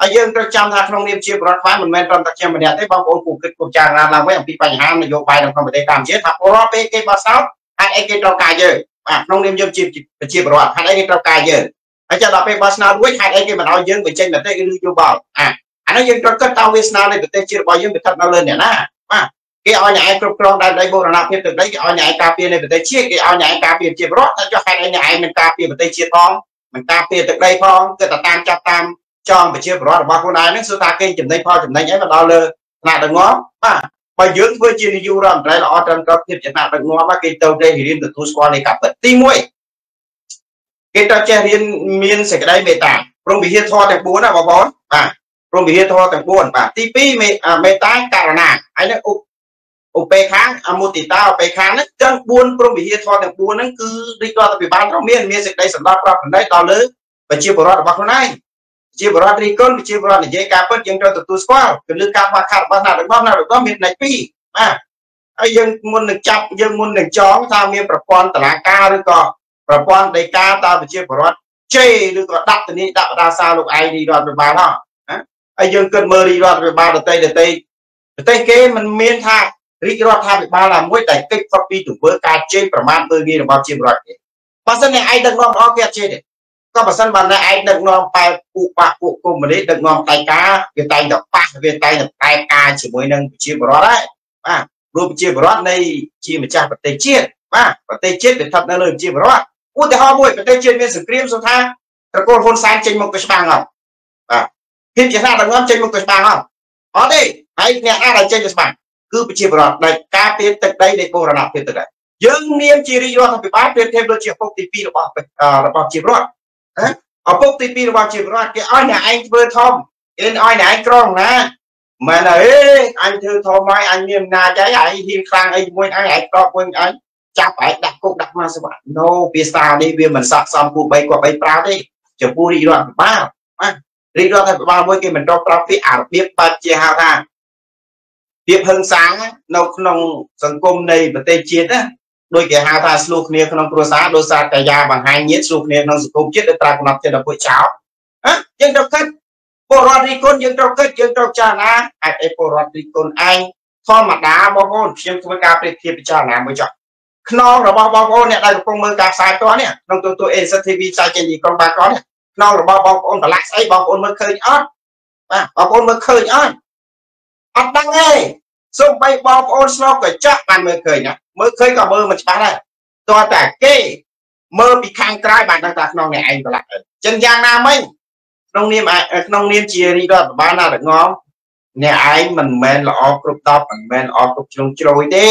ហើយយើងត្រូវចាំថាក្នុងនាមជាបរដ្ឋខ្មែរមិនមែនត្រឹមតែខ្ញុំម្នាក់ទេបងប្អូនគូគិតគូចារណាឡើងវិញអំពីបញ្ហានយោបាយនៅក្នុងប្រទេសកម្ពុជាថាពលរដ្ឋពេលគេបោះសោតហើយអីគេត្រូវការយើងបាទក្នុងនាមយើងជាប្រជាពលរដ្ឋហើយអីគេត្រូវការយើងហើយចាំដល់ពេលបោះឆ្នោតរួចហេតុអីគេមិនឲ្យយើងបញ្ចេញមតិឬយោបល់អាអានោះយើងត្រូវគិតតាមវាសនានៃប្រទេសជាតិរបស់យើងវាស្ថិតនៅលើអ្នកណាបាទគេឲ្យអ្នកឯងគ្រប់គ្រងដែនដីបូរណភាពទឹកដីគេឲ្យអ្នកឯងការពារនៃប្រទេសជាតិគេឲ្យអ្នកឯងការពារជាប្រវត្តិតែចុះហេតុអីអ្នកឯងមិនការពារប្រទេសជាតិផងមិនការពារទឹកដីផងគឺតែតាមចាប់តាម ចង់ប្រជាពលរដ្ឋរបស់ខ្លួនឯងហ្នឹងគឺថាគេចំណេញផលចំណេញអីមកដល់លើថ្នាក់ដឹកនាំបាទបើយើងធ្វើជានាយករដ្ឋមន្ត្រីល្អត្រឹមត្រូវភាពជាថ្នាក់ដឹកនាំគេទៅទេរៀនទទួលស្គាល់នៃការពិតទី1គេត្រូវចេះរៀនមានសេចក្តីមេត្តាព្រមវិហារធម៌ទាំង4ណាបងប្អូនបាទព្រមវិហារធម៌ទាំង4បាទទី2មេត្តាករណាហើយនឹងឧបេខាអមុទិតាឧបេខាហ្នឹងទាំង4ព្រមវិហារធម៌ទាំង4ហ្នឹងគឺរាជរដ្ឋាភិបាលត្រូវមានមានសេចក្តីសម្ដៅប្រកបដីដល់លើប្រជាពលរដ្ឋរបស់ខ្លួនឯង ជាបរដ្ឋរីគុណជាបរដ្ឋនិយាយការពិតយើងត្រូវទទួលស្គាល់គឺលើការខ្វះខាតរបស់ណារបស់ណារបស់មានផ្នែកពីរបាទហើយយើងមុននឹងចាប់យើងមុននឹងចងថាមានប្រព័ន្ធតឡាការឬក៏ប្រព័ន្ធដីកាតើប្រជាបរដ្ឋជេឬក៏ដាក់ទនីដាក់បដាសាលោកឯងរីរដ្ឋបាលហ៎ហើយយើងគិតមើលរីរដ្ឋបាលដតីដតីប្រទេសគេមិនមានថារាជរដ្ឋាភិបាលណាមួយដែលកិច្ចផុតពីទង្វើការជេរប្រមាថមើលងាយរបស់ជាបរដ្ឋគេបើសិនជាឯងដឹកនាំល្អគេអត់ជេរទេ ក៏បើសិនបើអ្នកឯងដឹកនាំបែបពួកបាក់ពួកកុម្មុយនីសដឹកនាំតៃការវាតែងតែប៉ះវាតែងតែតែការជាមួយនឹងប្រជាពលរដ្ឋហើយបាទព្រោះប្រជាពលរដ្ឋនៃជាម្ចាស់ប្រទេសជាតិបាទប្រទេសជាតិវាស្ថិតនៅលើប្រជាពលរដ្ឋឧទាហរណ៍មួយប្រទេសជាតិមានសង្គ្រាមសូថាត្រកូលហ៊ុនសែនចេញមកទៅច្បាំងអត់បាទភាពជាថ្នាក់ដឹកនាំចេញមកទៅច្បាំងអត់អត់ទេហើយអ្នកណាដែលចេញទៅច្បាំងគឺប្រជាពលរដ្ឋដែលការពារទឹកដីនៃបូរណភាពទឹកដីយើងនាមជារាជរដ្ឋាភិបាលប្រៀបធៀបដូចជាពុកទី2របស់របស់ជារដ្ឋ ឪពុកទី2របស់ជីវរដ្ឋគេឲ្យអ្នកឯងធ្វើធំគេឲ្យអ្នកឯងក្រងណាមែនអើយអញធ្វើធំហើយអញមានអំណាចហើយឯងហ៊ានខ្លាំងអីជាមួយអញឯងក្រកមួយអញចាប់ឯងដាក់គុកដាក់មកសវៈណូភាសានេះវាមិនស័ក្តិសមគូបីគាត់បីប្រើទេចំពោះរាជរដ្ឋាភិបាលបាទរាជរដ្ឋាភិបាលមួយគេមិនរកប្រាប់ពីអារបៀបបាត់ជាហៅថាភាពហឹង្សានៅក្នុងសង្គមនៃប្រទេសជាតិណា ដូចគេហៅថាស្លូគ្នាក្នុងគ្រួសារដោយសារកាយាបង្ហាញញាតស្លូគ្នាក្នុងសង្គមជាតិដែលប្រើកំណត់ចិត្តដល់ពួកចោលហ៎យើងត្រូវគិតពលរដ្ឋរីគុណយើងត្រូវគិតយើងត្រូវចារណាអាចអីពលរដ្ឋរីគុណឯងធម្មតាបងប្អូនខ្ញុំធ្វើការប្រៀបធៀបពិចារណាមួយចុះខ្នងរបស់បងប្អូនអ្នកដែលកំពុងមើលការផ្សាយផ្ទាល់នេះក្នុងទូទូអេសិត TV ផ្សាយចេញពីក្រុងបាកកនេះខ្នងរបស់បងប្អូនប្រឡាក់ស្អីបងប្អូនមើលឃើញអត់បាទបងប្អូនមើលឃើញអត់អត់ដឹងទេ សូម្បីបងប្អូនស្លោកក៏ចាក់បានមើលឃើញណាមើលឃើញក៏មើលមិនច្បាស់ដែរតើតែគេមើលពីខាងក្រៅបានដឹងថាក្នុងអ្នកឯងប្រឡាក់អញ្ចឹងយ៉ាងណាមិញក្នុងនាមក្នុងនាមជារាជរដ្ឋបាលណារងំអ្នកឯងមិនមែនល្អគ្រប់តបមិនមែនល្អគ្រប់ជ្រុងជ្រោយទេ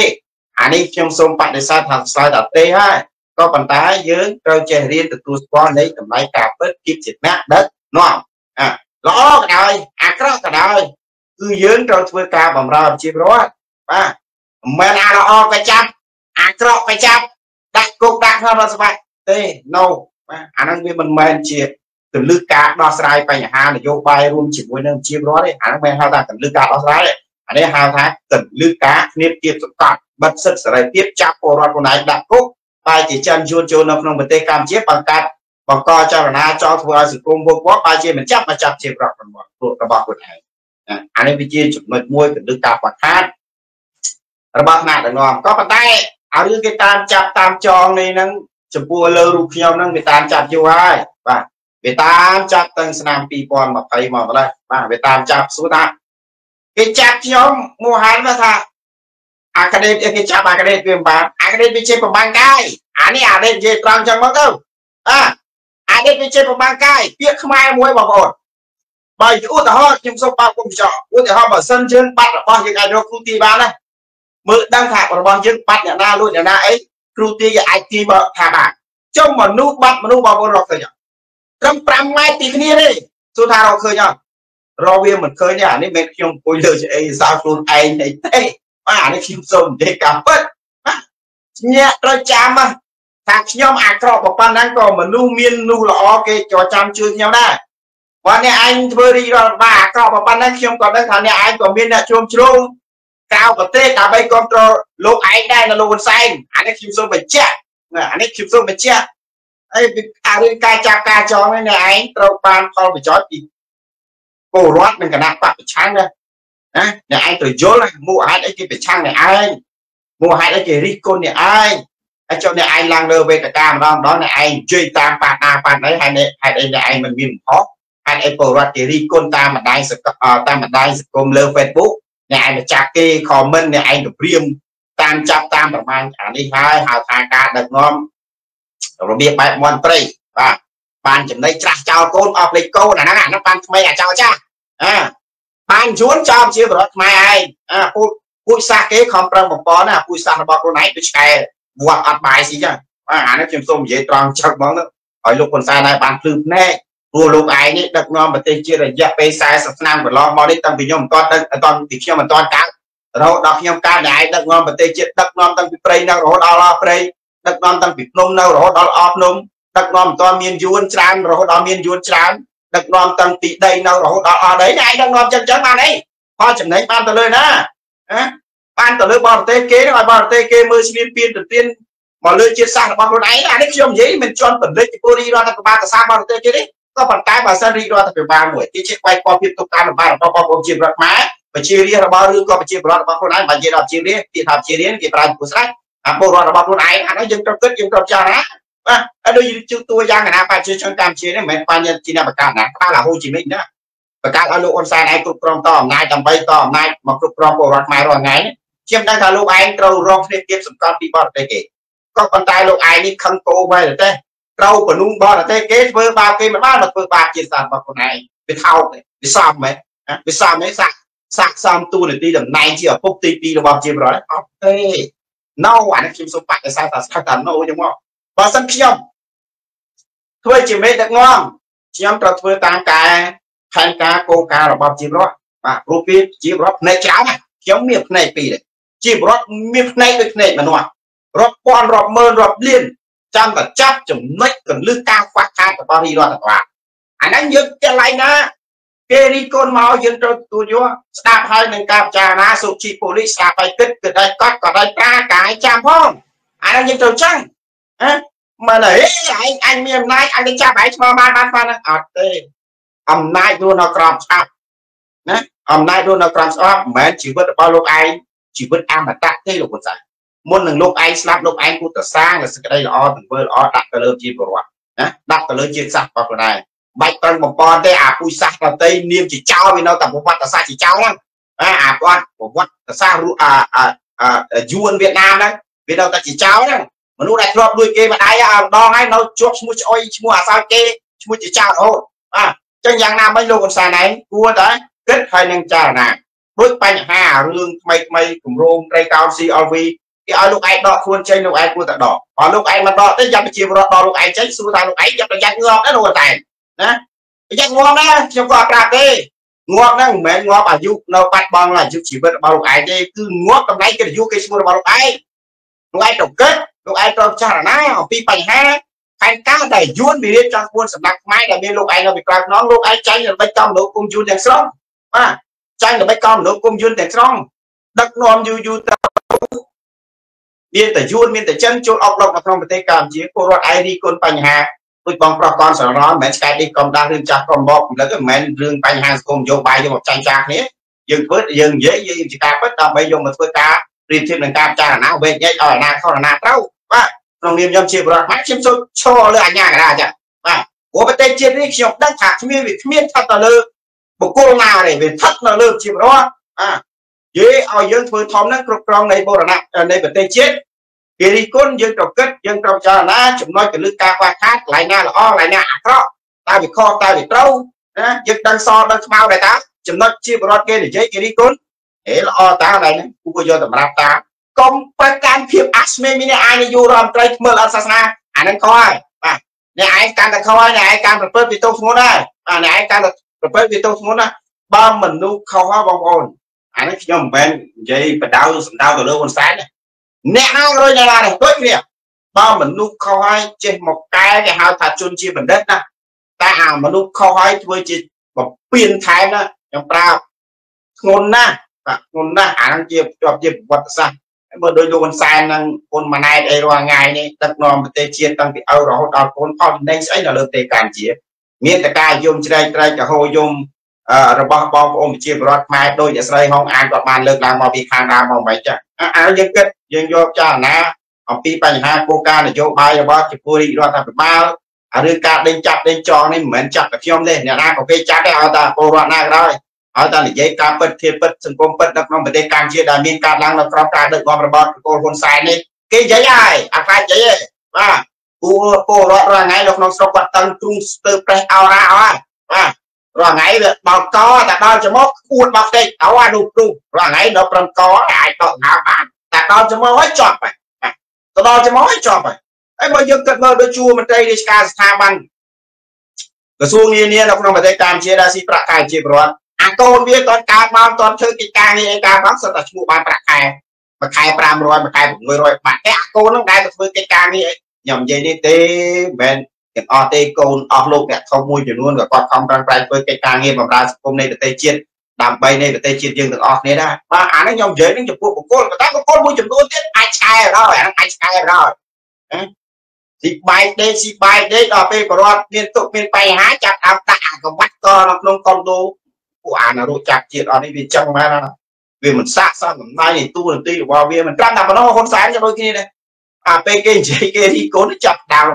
អានេះខ្ញុំសូមបដិសេធថាស្ដាយតែទេហើយក៏ប៉ុន្តែយើងត្រូវចេះរៀនទទួលស្គាល់នៃតម្លៃការពិតគិតជាអ្នកដឹកនាំអាល្អក៏ដោយអាក្រក់ក៏ដោយ គឺយើងត្រូវធ្វើការបម្រើប្រជាពលរដ្ឋបាទមិនមែនអាល្អក៏ចាប់អាក្រក់ក៏ចាប់ដាក់គុកដាក់ក្នុងរដ្ឋសភាទេ no បាទអាហ្នឹងវាមិនមែនជាកលឹះការដោះស្រាយបញ្ហានយោបាយរួមជាមួយនឹងជាពលរដ្ឋទេអាហ្នឹងមិនហៅថាកលឹះការដោះស្រាយទេអានេះហៅថាកលឹះការគ្នាទៀតសង្កត់បិទសិទ្ធិសេរីភាពចាប់ពលរដ្ឋខ្លួនឯងដាក់គុកបែរជាចិនយួនចូលនៅក្នុងប្រទេសកម្ពុជាបង្កើតបង្កចលនាចោលធ្វើឲ្យសង្គមវឹកវរបែរជាមិនចាប់មកចាប់ជាប្រករបស់របស់ខ្លួនឯង អានេះវាជាចំណុចមួយកលឹះការបង្ខាត់របស់ថ្នាក់ដឹកនាំក៏ប៉ុន្តែអារឿងគេតាមចាប់តាមចងនេះហ្នឹងចំពោះលើរូបខ្ញុំហ្នឹងវាតាមចាប់យូរហើយបាទវាតាមចាប់តាំងឆ្នាំ2020មកម្លេះបាទវាតាមចាប់សួរថាគេចាប់ខ្ញុំមូហានថាអាក្ដេតគេចាប់អាក្ដេតវាមិនបានអាក្ដេតវាជាប្របាំងកាយអានេះអានេះនិយាយត្រង់ចឹងមកទៅអ่าអានេះវាជាប្របាំងកាយពាក្យខ្មែរមួយបងប្អូន បើឧទាហរណ៍ខ្ញុំសូមបើកគុំចោឧទាហរណ៍បើសិនយើងបាត់របស់យើងអាចរកគ្រូទីបានណាមើលដឹងថារបស់យើងបាត់អ្នកណាលួចអ្នកណាអីគ្រូទីគេអាចទីបើថាបានចុះមនុស្សបាត់មនុស្សបងប្អូនរកឃើញត្រឹម5ម៉ែត្រពីគ្នាទេសួរថារកឃើញអត់រកវាមិនឃើញទេអានេះមិនខ្ញុំអង្គុយលើឆ្អេសើខ្លួនឯងទេទេបាទអានេះខ្ញុំសូមនិយាយការពិតញាក់ត្រូវចាំថាខ្ញុំអាក្រក់ប៉ុណ្ណឹងក៏មនុស្សមាននោះល្អគេចរចាំជួយខ្ញុំដែរ បើអ្នកឯងធ្វើរីករាល់បាទអាក្រក់ប៉ុណ្ណឹងខ្ញុំក៏ដឹងថាអ្នកឯងក៏មានអ្នកជ្រុំជ្រោមក្រៅប្រទេសដើម្បីគ្រប់គ្រងលោកឯងដែរនៅលោកហ៊ុនសែនអានេះខ្ញុំសូមបញ្ជាក់អានេះខ្ញុំសូមបញ្ជាក់ហើយអារឿងការចាប់ការចងនេះអ្នកឯងត្រូវបានផលប្រយោជន៍ពីពលរដ្ឋនិងគណៈបពប្រឆាំងណាណាអ្នកឯងត្រូវយល់មូលហេតុអីគេប្រឆាំងអ្នកឯងមូលហេតុអីគេរិះគន់អ្នកឯងហើយចុះអ្នកឯងឡើងលើវេទិកាម្ដងម្ដងអ្នកឯងនិយាយតាមបាតាបាត់អីហើយហេតុអីអ្នកឯងមិនមានបំផុស ហេតុអីពលរដ្ឋគេរិះគន់តាមបណ្ដាញតាមបណ្ដាញសង្គមលើ Facebook អ្នកឯងមកចាក់គេ comment អ្នកឯងទៅព្រាមតាមចាប់តាមប្រមាណអានេះហើយហៅថាការដឹកនាំរបៀបបែបមន្ត្រីបាទបានចំណៃច្រាស់ចោលកូនអស់ភ្លេចកូនអាហ្នឹងអាហ្នឹងបានថ្មីអាចោលចាស់អើបានជួនចោលជាបរដ្ឋខ្មែរឯងអើពូពូជសាសគេខំប្រឹងបំពន់ណាពូជសាសរបស់ខ្លួនឯងដូចឆ្កែវត្តអត់បាយស៊ីចឹងបាទអានេះខ្ញុំសូមនិយាយត្រង់ចឹងហ្មងឲ្យលោកហ៊ុនសែនដែរបានភ្លឺភ្នែក ព្រោះលោកឯងនេះដឹកនាំប្រទេសជារយៈពេល40ឆ្នាំកន្លងមកនេះតាំងពីខ្ញុំមិនទាន់ដឹកតាំងពីខ្ញុំមិនទាន់កើតរហូតដល់ខ្ញុំកើតតែឯងដឹកនាំប្រទេសជាតិដឹកនាំតាំងពីព្រៃនៅរហូតដល់អស់ព្រៃដឹកនាំតាំងពីភ្នំនៅរហូតដល់អស់ភ្នំដឹកនាំមិនទាន់មានយួនច្រើនរហូតដល់មានយួនច្រើនដឹកនាំតាំងពីដីនៅរហូតដល់អស់ដីឯងដឹកនាំចឹងចឹងបានអីផលចំណេញបានទៅលើណាណាបានទៅលើបរទេសគេឲ្យបរទេសគេមើលស្មានពៀនទៅទៀនមកលើជាតិសាសន៍របស់ខ្លួនឯងអានេះខ្ញុំនិយាយមិនជន់បណ្ឌិតពីពលរដ្ឋរដ្ឋបាលកសាបរទេសគេទេ ក៏ប៉ុន្តែបើសិនរាជរដ្ឋាភិបាលមួយគេជាបែកពណ៌ភាពទុកតាមរបស់របស់បងប្អូនជារដ្ឋខ្មែរប្រជារាស្ត្ររបស់ឬក៏ប្រជាពលរដ្ឋរបស់ខ្លួនឯងបើនិយាយដល់ប្រជារាស្ត្រគេថាប្រជារាស្ត្រគេប្រើពុស្រេចអាពលរដ្ឋរបស់ខ្លួនឯងអានោះយើងត្រូវគិតយើងត្រូវចារណាបាទហើយដូចជាតួយ៉ាងគណៈប្រជាជនកម្ពុជានេះមិនមែនបញ្ញជាអ្នកបង្កើតណាក្បាលអាហូជីមិញណាបង្កើតឲ្យលោកអ៊ុនសែនឯងគ្រប់គ្រងតអំណាចដើម្បីតអំណាចមកគ្រប់គ្រងពលរដ្ឋខ្មែររាល់ថ្ងៃនេះខ្ញុំដឹងថាលោកឯងត្រូវរងគ្នាទៀតសម្គាល់ពីបរទេសគេក៏ប៉ុន្តែលោកឯងនេះខឹងគោបែរទេ ត្រូវបនុងបរទេសគេធ្វើបាបគេមិនបានមកធ្វើបាបជាសាស្ត្ររបស់ខ្លួនឯងវាថោកវាសមហ៎វាសមហ៎សាក់សាក់សមទូនាទីតំណែងជាឪពុកទី2របស់ជាប្រវត្តិអត់ទេ no អានេះខ្ញុំសូមបដិសេធថាស្ថាតា no ចឹងមកបើសិនខ្ញុំធ្វើជាមេដឹកនាំខ្ញុំត្រូវធ្វើតាមការផែនការគោលការណ៍របស់ជីវរដ្ឋបាទព្រោះពីជីវរដ្ឋផ្នែកច្រើនខ្ញុំមានផ្នែកពីរទេជីវរដ្ឋមានផ្នែកដូចផ្នែកមនុស្សរាប់ពាន់រាប់ម៉ឺនរាប់លាន ចាំតែចាប់ចំណុចកលឹះការខ្វះខាតរបស់រាជរដ្ឋាភិបាលអាហ្នឹងយើងកន្លែងណាគេរីកូនមកយើងត្រូវទទួលយកស្ដាប់ហើយនឹងការពិចារណាសុជីប៉ូលីសស្ដាប់ហើយគិតគិតឲ្យកត់ក៏ឲ្យប្រាកាយចាំផងអាហ្នឹងយើងត្រូវចឹងហ៎មិនអីឯងអញមានអំណាចអញទៅចាប់ឯងឆ្មបានបានបានអត់ទេអំណាចរស់នៅក្រោមច្បាប់ណាអំណាចរស់នៅក្រោមច្បាប់មិនមែនជីវិតរបស់លោកឯងជីវិតអមតៈទេលោកពុទ្ធសាស មុននឹងលោកឯងស្លាប់លោកឯងគួរតែសាងសេចក្តីល្អទាំងធ្វើល្អដាក់ទៅលើជីវប្រវត្តិណាដាក់ទៅលើជាតិសាសន៍របស់ខ្លួនឯងបាច់ប្រឹងបំពន់ទេអាពុយសាសន៍ដតីនាមជាចោលវានៅតែប្រវត្តិសាស្ត្រជាចោលហ្នឹងអាប្រវត្តិប្រវត្តិសាស្ត្រអាយួនវៀតណាមហ្នឹងវានៅតែជាចោលហ្នឹងមនុស្សដែលធ្លាប់លួចគេម្ដាយអាម្ដងហើយនៅជាប់ឈ្មោះឆ្អុយឈ្មោះអាសោគេឈ្មោះជាចោលរហូតបាទអញ្ចឹងយ៉ាងណាមិញលោកអ៊ុនសានឯងគួរតែគិតហើយនឹងចារណាដូចបញ្ហារឿងថ្មីថ្មីគម្រោងត្រីកោណ CLV គេឲ្យលោកឯងដកខ្លួនចេញលោកឯងគួរតែដកបើលោកឯងមិនដកទេយ៉ាប់ជាប្រវត្តិដកលោកឯងចេញសួរថាលោកឯងយ៉ាប់ប្រយ័ត្នងាប់ណាលោកតែណាប្រយ័ត្នងាប់ណាខ្ញុំក៏អត់ប្រាប់ទេងាប់ហ្នឹងមិនមែនងាប់អាយុនៅបាត់បង់អាយុជីវិតរបស់លោកឯងទេគឺងាប់តម្លៃកិត្តិយសគេឈ្មោះរបស់លោកឯងលោកឯងត្រូវគិតលោកឯងត្រូវចារណាអំពីបញ្ហាផែនការដែលយួនវិរិយចង់ពួនសម្រាប់ខ្មែរដែលមានលោកឯងនៅពីក្រៅខ្នងលោកឯងចាញ់ល្បិចកំលោកគុំយួនទាំងស្រុងបាទចាញ់ល្បិចកំលោកគុំយួនទាំងស្រុងដឹកនាំយូរយូរទៅ មានតែយួនមានតែចិនចូលអុកឡុកនៅក្នុងប្រទេសកម្ពុជាពលរដ្ឋឯងរីគុណបញ្ហាដូចបងប្រុសកនសរណមិនមែនឆ្កែនេះកំដាស់រឿងចាស់កំបោកកំឡឹកមិនមែនរឿងបញ្ហាសង្គមនយោបាយយកមកចាញ់ចាស់គ្នាយើងធ្វើយើងនិយាយយើងជាការពិតដើម្បីយកមកធ្វើការប្រៀបធៀបនឹងការពិចារណាវែកញែកឲ្យអាណាខុសអាណាត្រូវបាទក្នុងនាមខ្ញុំជាបរិបទខ្មែរខ្ញុំសូមឈរលើអញ្ញាកណ្ដាលចាបាទព្រោះប្រទេសជាតិនេះខ្ញុំដឹងថាគ្មានវាគ្មានថាទៅលើបុគ្គលណាទេវាស្ថិតនៅលើជាបរិបទ អាយេឲ្យយើងធ្វើធំហ្នឹងគ្រប់គ្រងនៃបូរណៈនៃប្រទេសជាតិគេរិះគន់យើងត្រូវគិតយើងត្រូវចរណាចំណុចកលឹកការខ្វះខាតកន្លែងណាល្អកន្លែងណាអាក្រក់តើវាខុសតើវាត្រូវណាយើងដឹងសដឹងខ្មៅដែរតាចំណុចជាបរដ្ឋគេនិយាយគេរិះគន់ហេល្អតាកន្លែងហ្នឹងគួរយកតម្រាប់តាកុំប្រកាន់ភាពអាស្មេមីនេះអានយូររដ្ឋមន្ត្រីថ្មើលអត់សាសនាអាហ្នឹងខុសហើយបាទអ្នកឯងកាន់តែខុសហើយអ្នកឯងកាន់ប្រព្រឹត្តពីទោសធ្ងន់ហើយបាទអ្នកឯងកាន់តែប្រព្រឹត្តពីទោសធ្ងន់ណាបើមនុស្សខុសហើយបងប្អូន អានេះខ្ញុំមិនមែននិយាយបដៅសំដៅទៅលើហ៊ុនសែនទេអ្នកណាក៏ដូចអ្នកណាដែរដូចគ្នាបើមនុស្សខុសហើយចេះមកកែគេហៅថាជនជាបណ្ឌិតណាតែអាមនុស្សខុសហើយធ្វើជាបពៀនថែមណាខ្ញុំប្រាប់ធ្ងន់ណាស់បាទធ្ងន់ណាស់អានឹងជាជាប់ជាប្រវត្តិសាស្ត្របើដោយលោកហ៊ុនសែននិងហ៊ុនម៉ាណែតអីរាល់ថ្ងៃនេះដឹកនាំប្រទេសជាតិតាំងពីឪរហូតដល់កូនផលចំណេញស្អីនៅលើប្រទេសកម្ពុជាមានតែការយំជ្រែកត្រែកកហោយំ របស់បងប្អូនប្រជាពលរដ្ឋខ្មែរដោយអ្នកស្រីហងអានគាត់បានលើកឡើងមកពីខាងដើមមកមិនចឹងអាយើងគិតយើងយកចារណាអំពីបញ្ហាគោលការណ៍នយោបាយរបស់ចំពោះរាជរដ្ឋាភិបាលរឿងការដេញចាប់ដេញចងនេះមិនមែនចាប់តែខ្ញុំទេអ្នកណាក៏គេចាប់ដែរឲ្យតែពលរដ្ឋណាក៏ដោយឲ្យតែនិយាយការពិតធៀបពិតសង្គមពិតនៅក្នុងប្រទេសកម្ពុជាដែលមានការឡើងនៅក្រោមការដឹកនាំរបស់កូនហ៊ុនសែននេះគេនិយាយហើយអាខ្លាចនិយាយបាទពលពលរដ្ឋរាល់ថ្ងៃនៅក្នុងស្រុកគាត់តឹងទ្រូងស្ទើរប្រេះអោរ៉ាអោបាទ រាល់ថ្ងៃវាបោកកតែដល់ច្រមុះអួតបោកតិចឲ្យអានោះគ្រូរាល់ថ្ងៃនៅប្រឹងកអាចដកដៅបានតែដល់ច្រមុះហើយចប់ហើយទៅដល់ច្រមុះហើយចប់ហើយហើយបើយើងគិតមើលដូចជួមន្ត្រីរាជការស្ថាប័នក្រសួងនានានៅក្នុងប្រទេសកម្ពុជាដែលស៊ីប្រាក់ខែជាប្រវត្តិអាកូនវាគាត់កើតមកតន់ធ្វើកិច្ចការងារឯការផងសិតតែឈ្មោះបានប្រាក់ខែមួយខែ500មួយខែ600បាត់តែអាកូននឹងដែលទៅធ្វើកិច្ចការងារខ្ញុំនិយាយនេះទេមិនមែន ទាំងអស់ទេកូនអស់លោកអ្នកធំមួយចំនួនក៏គាត់ខំប្រឹងប្រែងធ្វើកិច្ចការងារបម្រើសង្គមនៃប្រទេសជាតិដើម្បីនៃប្រទេសជាតិយើងទាំងអស់គ្នាដែរបាទអានេះខ្ញុំនិយាយនឹងចំពោះបុគ្គលតែបុគ្គលមួយចំនួនទៀតអាចឆ្កែដល់អាហ្នឹងអាចឆ្កែដល់ស៊ីបាយដេកស៊ីបាយដេកដល់ពេលបរដ្ឋមានទុកមានបញ្ហាចាប់ដើមដាក់អាកបាត់កនៅក្នុងកុំដូពួកអានរោចាប់ជាតិអស់នេះវាចឹងមែនណាវាមិនសាកសមតំណែងនៃទូនទីរបស់វាមិនត្រឹមតែប៉ុណ្ណោះហ៊ុនសែនក៏ដូចគ្នាដែរអាពេលគេនិយាយគេរីកូនចាប់ដើម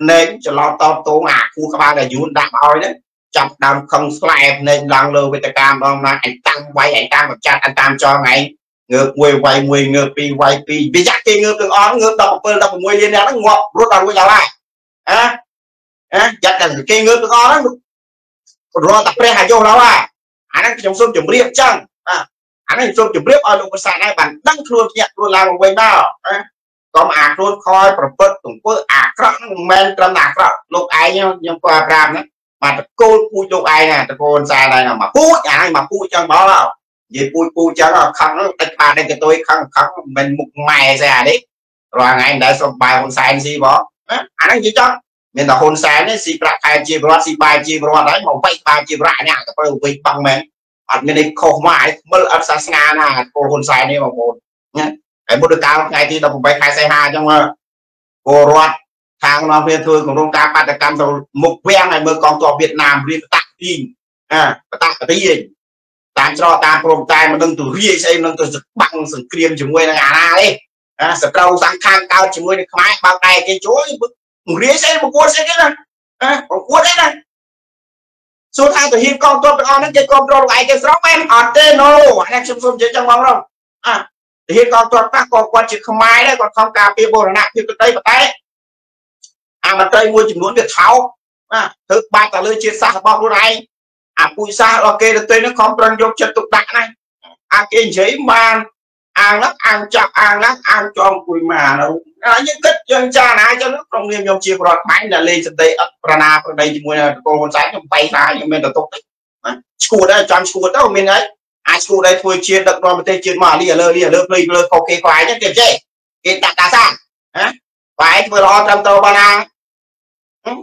ភ្នែកច្រឡោតតតងអាគូក្បាលដែលយូនដាក់មកឲ្យហ្នឹងចាប់ដើមខឹងស្លែភ្នែកឡើងលើវេទិកាម្ដងណាអញតាំងវាយអញតាមបញ្ចាត់អញតាមចងឯងងើបមួយវាយមួយងើបពីរវាយពីរវាយ៉ាក់គេងើបទាំងអស់ងើប17 16លានអ្នកហ្នឹងងាប់រត់ដល់រួចដល់ហើយអើអើយ៉ាក់តែគេងើបទាំងអស់ហ្នឹងរត់តែព្រះអាយុដល់ហើយអាហ្នឹងខ្ញុំសូមជម្រាបចឹងអានេះសូមជម្រាបឲ្យលោកប្រសាទដែរបានដឹងខ្លួនភ្ញាក់ខ្លួនឡើងមកវិញមក កុំអាខ្លួនខយប្រព្រឹត្តទង្វើអាក្រក់ហ្នឹងមិនមែនត្រឹមតែអាក្រក់លោកឯងខ្ញុំគាត់ប្រាប់ណាបាទតកូលពូជលោកឯងណាតកូលសាដែរមកពូជអាហ្នឹងមកពូជចឹងមកនិយាយពូជពូជចឹងខឹងតិចបានតិចកតុយខឹងខឹងមិនមុខម៉ែស្អីអានេះរាល់ថ្ងៃដែលសុំបាយហ៊ុនសែនស៊ីបងអាហ្នឹងនិយាយចង់មានតែហ៊ុនសែននេះស៊ីប្រាក់ខែជាប្រវត្តិស៊ីបាយជាប្រវត្តិហើយមកវៃបាយជាប្រាក់នេះទៅវិញបង់មែនអត់មានអីខុសមកអាយមើលអត់សាសនាណាពលហ៊ុនសែននេះបងប្អូនណា ហើយមុនកាលថ្ងៃទី18ខែសីហាអញ្ចឹងពលរដ្ឋខាងនាំគ្នាធ្វើគម្រោងការបាតកម្មទៅមុខវាំងហើយមើលកងទ័ពវៀតណាមរៀបតាក់ទីងអាបតាក់ទីងតាមច្រកតាមព្រំតែមិនដឹងទៅរាយស្អីមិនដឹងទៅបាំងសង្គ្រាមជាមួយនឹងអាណាទេអាសត្រូវសង្ខាងកើតជាមួយនឹងខ្មែរបើកដៃគេជួយរាយស្អីប្រកួតស្អីគេណាអាប្រកួតអីណាសួរថាទៅហ៊ានកងទ័ពទាំងអស់ហ្នឹងគេគ្រប់គ្រងលោកឯងគេស្រោបមែនអត់ទេ no អានេះខ្ញុំសូមនិយាយចឹងបងរងអាទា ហានកងទ័ពខ្លះក៏គាត់ជាខ្មែរដែរគាត់ខំការពារបូរណភាពទឹកដីប៉ុន្តែអាមន្ត្រីមួយចំនួនវាថោកណាធ្វើបាច់ទៅលើជាតិសាសន៍របស់ខ្លួនឯងអាពុយសាសរបស់គេទៅទៅនឹងខំប្រឹងយកចិត្តទុកដាក់ណាអាគេនិយាយបានអាងហ្នឹងអាងចាប់អាងហ្នឹងអាងចំគួយមកនៅហើយយើងគិតយើងចាណាចឹងក្នុងនាមខ្ញុំជាប្រវត្តិខ្មែរដែលលេងសន្តិអត់ប្រណាប្រដីជាមួយនឹងកូនហ៊ុនសែនខ្ញុំបៃថាខ្ញុំមានទៅទុកទេឈួតដែរចាំឈួតទៅមានអី អាចឈ្មោះដែរធ្វើជាដឹកនាំប្រទេសជាតិមកលីលើលីលើភ្លេចលើខុសគេខ្វាយចឹងគេចេះគេដាក់តាសាណាបាយធ្វើល្អត្រឹមត្រូវបានណា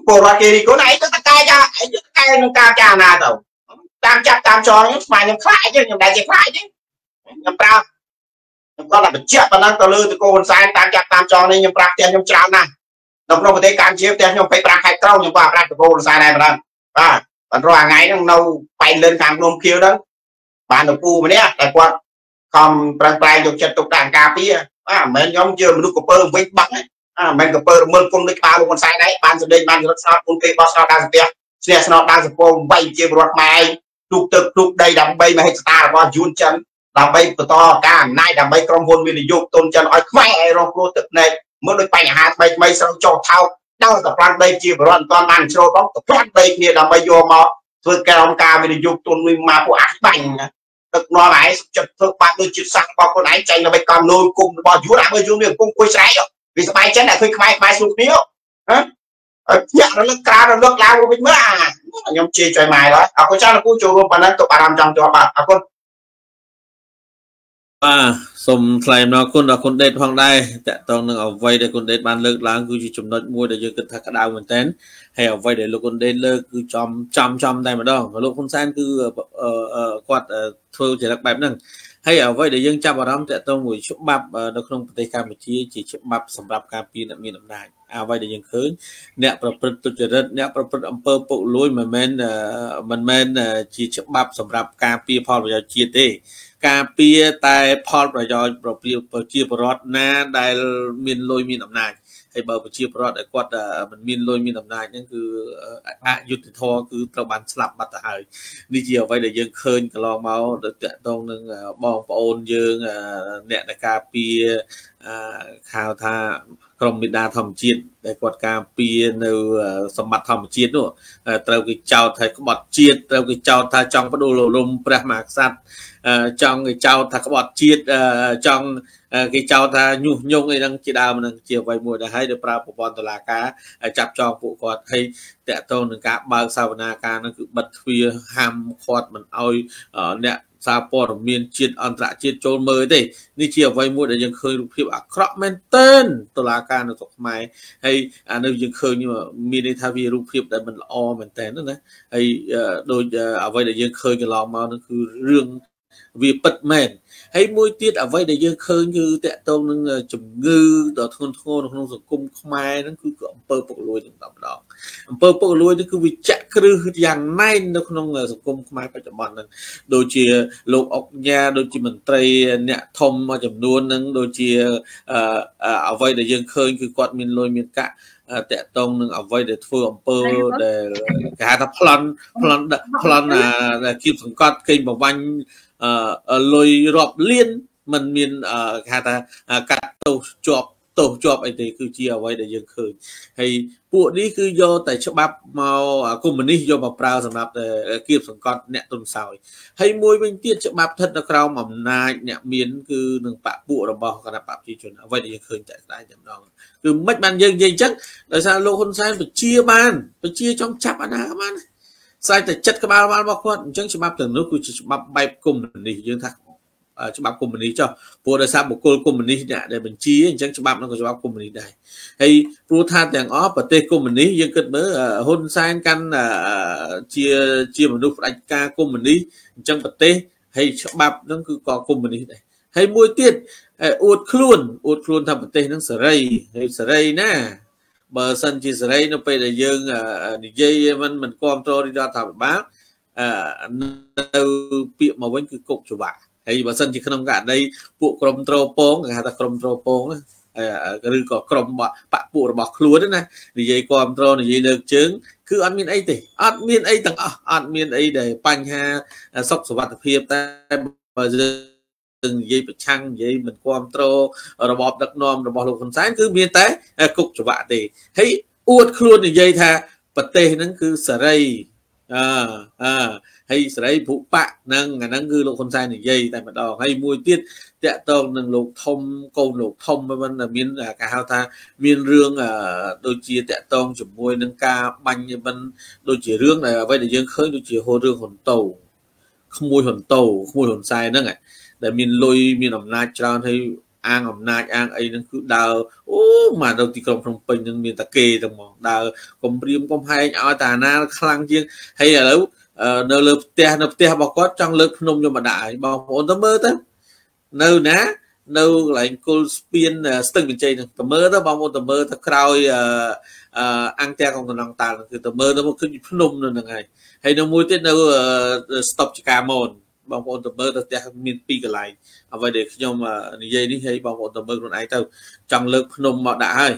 ពលរដ្ឋគេរីកូនឯងទៅតកែចាឯងទៅតកែនឹងការចាណាទៅតាមចាប់តាមចងខ្ញុំស្មានខ្ញុំខ្លាចទេខ្ញុំដែរជាខ្លាចទេខ្ញុំប្រាប់ខ្ញុំគាត់តែបញ្ជាក់ប៉ុណ្ណឹងទៅលើតកូនសែនតាមចាប់តាមចងនេះខ្ញុំប្រាប់ផ្ទះខ្ញុំច្រើនណាស់នៅក្នុងប្រទេសកម្ពុជាផ្ទះខ្ញុំ25ខែក្រោយខ្ញុំក៏ប្រាប់តកូនសែនដែរប៉ុណ្ណឹងបាទបន្តរាល់ថ្ងៃហ្នឹងនៅបែងលឿនខាងភ្នំខៀវហ្នឹង បានលោកពូម្នាក់តែគាត់ខំប្រឹងប្រែងយកចិត្តទុកដាក់ការពារអាមិនមែនខ្ញុំជាមនុស្សកពើវិញបាក់អាមិនមែនកពើរមើលគុំដូចក្បាលលោកហ៊ុនសែនដែរបានសម្ដែងបានរត់ស្នោតគុំគេបោះស្នោតដើរស្ទះស្នះស្នោតដើរសពងវាយជារដ្ឋខ្មែរទូកទឹកទូកដីដើម្បីមហិច្ឆតារបស់យួនចិនដើម្បីបន្តការអំណាចដើម្បីក្រុមហ៊ុនវិនិយោគទុនចិនឲ្យខ្មែរឲ្យរងគ្រោះទឹកភ្នែកមើលដូចបញ្ហាថ្មីថ្មីស្រូវចោលថោកដោយតែប្លន់ដីជាបរិវត្តមិនទាន់បានជ្រូតផងតែប្លន់ដីគ្នាដើម្បីយកមក ធ្វើក្រមការវិនិយោគទុនមួយមកពួកអាបាញ់ទឹកនាំឯងចិត្តធ្វើបាក់ដូចជាតិសាសរបស់ខ្លួនឯងចាញ់ដើម្បីកំលូនគុំរបស់យួនអាមើលយួនមានគុំគួយស្រែកវាស្បែកចិនតែឃើញខ្មែរខ្មែរស្រួលគ្នាហ៎ភ្ញាក់រលឹកក្រៅរលឹកឡើងវិញមើលអាខ្ញុំជេរចុយម៉ែហើយអរគុណចាស់លោកគ្រូចូលរួមប៉ុណ្ណឹងទុកអារម្មណ៍ចង់ជាប់បាទអរគុណ បាទសូមថ្លែងអំណរគុណដល់គុណដេតផងដែរតកតងនឹងអ្វីដែលគុណដេតបានលើកឡើងគឺជាចំណុចមួយដែលយើងគិតថាក្តៅមែនតើហើយអ្វីដែលលោកគុណដេតលើកគឺចំចំចំតែម្ដងលោកហ៊ុនសែនគឺគាត់ធ្វើចរិតបែបហ្នឹងហើយអ្វីដែលយើងចាប់អារម្មណ៍តកតងមួយច្បាប់នៅក្នុងប្រទេសកម្ពុជាជាច្បាប់សម្រាប់ការពារអ្នកមានអំណាចអ្វីដែលយើងឃើញអ្នកប្រព្រឹត្តទុច្ចរិតអ្នកប្រព្រឹត្តអំពើពុករលួយមិនមែនមិនមែនជាច្បាប់សម្រាប់ការពារផលប្រយោជន៍ជាតិទេ ការពារតែផលប្រយោជន៍ប្រជាពលរដ្ឋណាដែលមានលុយមានអំណាចហើយបើប្រជាពលរដ្ឋដែលគាត់មិនមានលុយមានអំណាចហ្នឹងគឺអយុត្តិធម៌គឺត្រូវបានស្លាប់បាត់ទៅហើយនេះជាអ្វីដែលយើងឃើញកន្លងមកទៅតាក់ទងនឹងបងប្អូនយើងអ្នកដែលការពារហៅថាក្រមមេដាធម្មជាតិដែលគាត់ការពារនៅសម្បត្តិធម្មជាតិនោះត្រូវគេចោទថាក្បត់ជាតិត្រូវគេចោទថាចង់បដិលរំព្រះមហាក្សត្រ ចង់គេចោទថាក្បត់ជាតិចង់គេចោទថាញុះញង់អីហ្នឹងជាដើមហ្នឹងជាអ្វីមួយដែរហើយទៅប្រើប្រព័ន្ធតុលាការចាប់ចងពួកគាត់ហើយតកតងនឹងការបើកសវនាការហ្នឹងគឺបិទទ្វារហាមឃាត់មិនអោយអ្នកសារព័ត៌មានជាតិអន្តរជាតិចូលមើលទេនេះជាអ្វីមួយដែលយើងឃើញរូបភាពអាក្រក់មែនទែនតុលាការនៅស្រុកខ្មែរហើយអានេះយើងឃើញមានន័យថាវារូបភាពដែលមិនល្អមែនទែនណាហើយដូចអ្វីដែលយើងឃើញកន្លងមកនោះគឺរឿង វាពិតមែនហើយមួយទៀតអ្វីដែលយើងឃើញគឺតកតងនឹងជំងឺដ៏ធ្ងន់ធ្ងរនៅក្នុងសង្គមខ្មែរហ្នឹងគឺអំពើពុករលួយទាំងម្ដងអំពើពុករលួយនេះគឺវាចាក់គ្រឹះយ៉ាងណែននៅក្នុងសង្គមខ្មែរបច្ចុប្បន្នហ្នឹងដូចជាលោកអុកញ៉ាដូចជាមន្ត្រីអ្នកធំមួយចំនួនហ្នឹងដូចជាអ្វីដែលយើងឃើញគឺគាត់មានលុយមានកាក់តកតងនឹងអ្វីដែលធ្វើអំពើដែលគេហៅថាប្លន់ប្លន់ប្លន់ដែលគៀបសង្កត់កេងប្រវាញ់ លុយរាប់លានมันមានគេហៅថាកាត់ទោសជាប់ទោសជាប់អីទេគឺជាអ្វីដែលយើងឃើញហើយពួកនេះគឺយកតែច្បាប់មកកុម្មុយនីសយកមកប្រើសម្រាប់គៀបសង្កត់អ្នកទុនសោយហើយមួយវិញទៀតច្បាប់ស្ថិតនៅក្រោមអំណាចអ្នកមានគឺនឹងបពពួករបស់គណៈបព្វជិជនអ្វីដែលយើងឃើញតែស្ដាយតែម្ដងគឺមិនបានយើងនិយាយអញ្ចឹងដោយសារលោកហ៊ុនសែនបញ្ជាបានបញ្ជាចង់ចាប់អាណាបាន ស្អែកតែចិត្តក្បាលបានរបស់គាត់អញ្ចឹងច្បាប់ទាំងនោះគឺជាច្បាប់បែបកុម្មុយនីសយើងថាច្បាប់កុម្មុយនីសចុះព្រោះដោយសារបុគ្គលកុម្មុយនីសអ្នកដែលបញ្ជាអញ្ចឹងច្បាប់នោះក៏ច្បាប់កុម្មុយនីសដែរហើយព្រោះថាទាំងអស់ប្រទេសកុម្មុយនីសយើងគិតមើលហ៊ុនសែនកាន់ជាជាមនុស្សផ្ដាច់ការកុម្មុយនីសអញ្ចឹងប្រទេសហើយច្បាប់ហ្នឹងគឺក៏កុម្មុយនីសដែរហើយមួយទៀតអួតខ្លួនអួតខ្លួនថាប្រទេសហ្នឹងសេរីហើយសេរីណា បើសិនជាសេរីនៅពេលដែលយើងនិយាយមិនមិនគ្រប់គ្រងរដ្ឋាភិបាលនៅពាក្យមកវិញគឺគុកច្បាប់ហើយបើសិនជាក្នុងករណីពួកក្រុមត្រពងគេហៅថាក្រុមត្រពងឬក៏ក្រុមបពពួករបស់ខ្លួនណានិយាយគ្រប់ត្រនិយាយលើកជើងគឺអត់មានអីទេអត់មានអីទាំងអស់អត់មានអីដែលបញ្ហាសុខសុវត្ថិភាពតែបើយើង និយាយប្រឆាំងនិយាយមិនគ្រប់គ្រងរបបដឹកនាំរបស់លោកហ៊ុនសែនគឺមានតែគុកច្បាប់ទេហើយអួតខ្លួននិយាយថាប្រទេសហ្នឹងគឺសេរីអឺអឺហើយសេរីភុបៈនឹងអាហ្នឹងគឺលោកហ៊ុនសែននិយាយតែម្ដងហើយមួយទៀតតកតងនឹងលោកធំកូនលោកធំមិនមានគេហៅថាមានរឿងដូចជាតកតងជាមួយនឹងការបាញ់មិនដូចជារឿងដែលអ្វីដែលយើងឃើញដូចជាហូររឿងហ៊ុនតូក្មួយហ៊ុនតូក្មួយហ៊ុនសែនហ្នឹង ដែលមានលុយមានអំណាចច្រើនហើយអាងអំណាចអាងអីហ្នឹងគឺដើរអូមកនៅទីក្រុងភ្នំពេញហ្នឹងមានតាគេទាំងហ្មងដើរកំព្រៀមកំហែងឲ្យតាណាខ្លាំងជាងហើយឥឡូវនៅលើផ្ទះនៅផ្ទះរបស់គាត់ចង់លើកភ្នំយកមកដាក់ឲ្យបងប្អូនទៅមើលទៅនៅណានៅកន្លែងគុលស្ពានស្ទឹងវិជ័យនឹងទៅមើលទៅបងប្អូនទៅមើលទៅក្រោយអង្គផ្ទះកងតំណងតាល់គឺទៅមើលទៅមកឃើញភ្នំនៅហ្នឹងហើយហើយនៅមួយទៀតនៅស្តុបចកាមន បងប្អូនទៅមើលទៅផ្ទះមានពីរកន្លែងអ្វីដែលខ្ញុំនិយាយនេះហើយបងប្អូនទៅមើលខ្លួនឯងទៅចង់លើកភ្នំមកដាក់ហើយ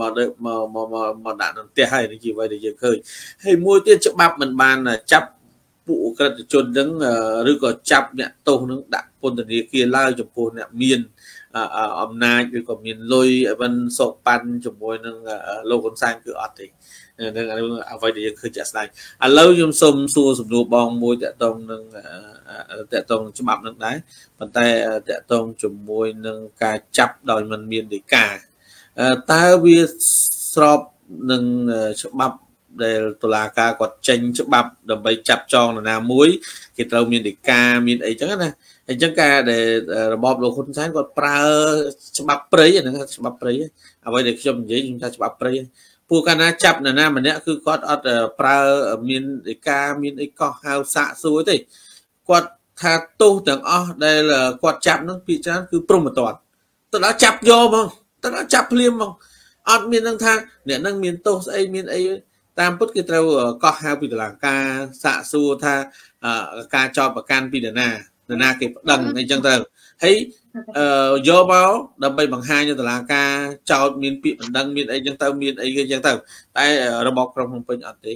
មកលើកមកមកមកដាក់នៅផ្ទះហើយនេះជាអ្វីដែលយើងឃើញហើយមួយទៀតច្បាប់មិនបានចាប់ពួកអក្រិតជនហ្នឹងឬក៏ចាប់អ្នកទោសហ្នឹងដាក់ពន្ធនាគារឡើយចំពោះអ្នកមានអំណាចឬក៏មានលុយមិនសោកប៉ាន់ជាមួយនឹងលោកហ៊ុនសែនគឺអត់ទេ នឹងអ្វីដែលយើងឃើញជាក់ស្ដែងឥឡូវខ្ញុំសូមសួរសំណួរបងមួយតកតងនឹងតកតងច្បាប់នឹងដែរប៉ុន្តែតកតងជាមួយនឹងការចាប់ដោយមិនមានដីកាតើវាស្របនឹងច្បាប់ដែលតុលាការគាត់ចេញច្បាប់ដើម្បីចាប់ចងនរណាមួយគេត្រូវមានដីកាមានអីចឹងណាអញ្ចឹងការដែលរបបលោកហ៊ុនសែនគាត់ប្រើច្បាប់ព្រៃហ្នឹងច្បាប់ព្រៃអ្វីដែលខ្ញុំនិយាយខ្ញុំថាច្បាប់ព្រៃ ពួកកាលណាចាប់នរណាម្នាក់គឺគាត់អត់ប្រើមានដីកាមានអីកោះហៅសាកសួរទេគាត់ថាទោសទាំងអស់ដែលគាត់ចាប់នឹងពីច្រើនគឺព្រមតតទៅដល់ចាប់យកហ្មងទៅដល់ចាប់ភ្លាមហ្មងអត់មាននឹងថាអ្នកនឹងមានទោសស្អីមានអីតាមពុតគេត្រូវកោះហៅពីតុលាការសាកសួរថាការចោទប្រកាន់ពីនរណា នរណាគេប្តឹងអីចឹងទៅហើយយកមកដើម្បីបង្ហាញទៅតុលាការចោទមានពាក្យបណ្ដឹងមានអីចឹងទៅមានអីគេចឹងទៅតែរបបក្រុងភ្នំពេញអត់ទេ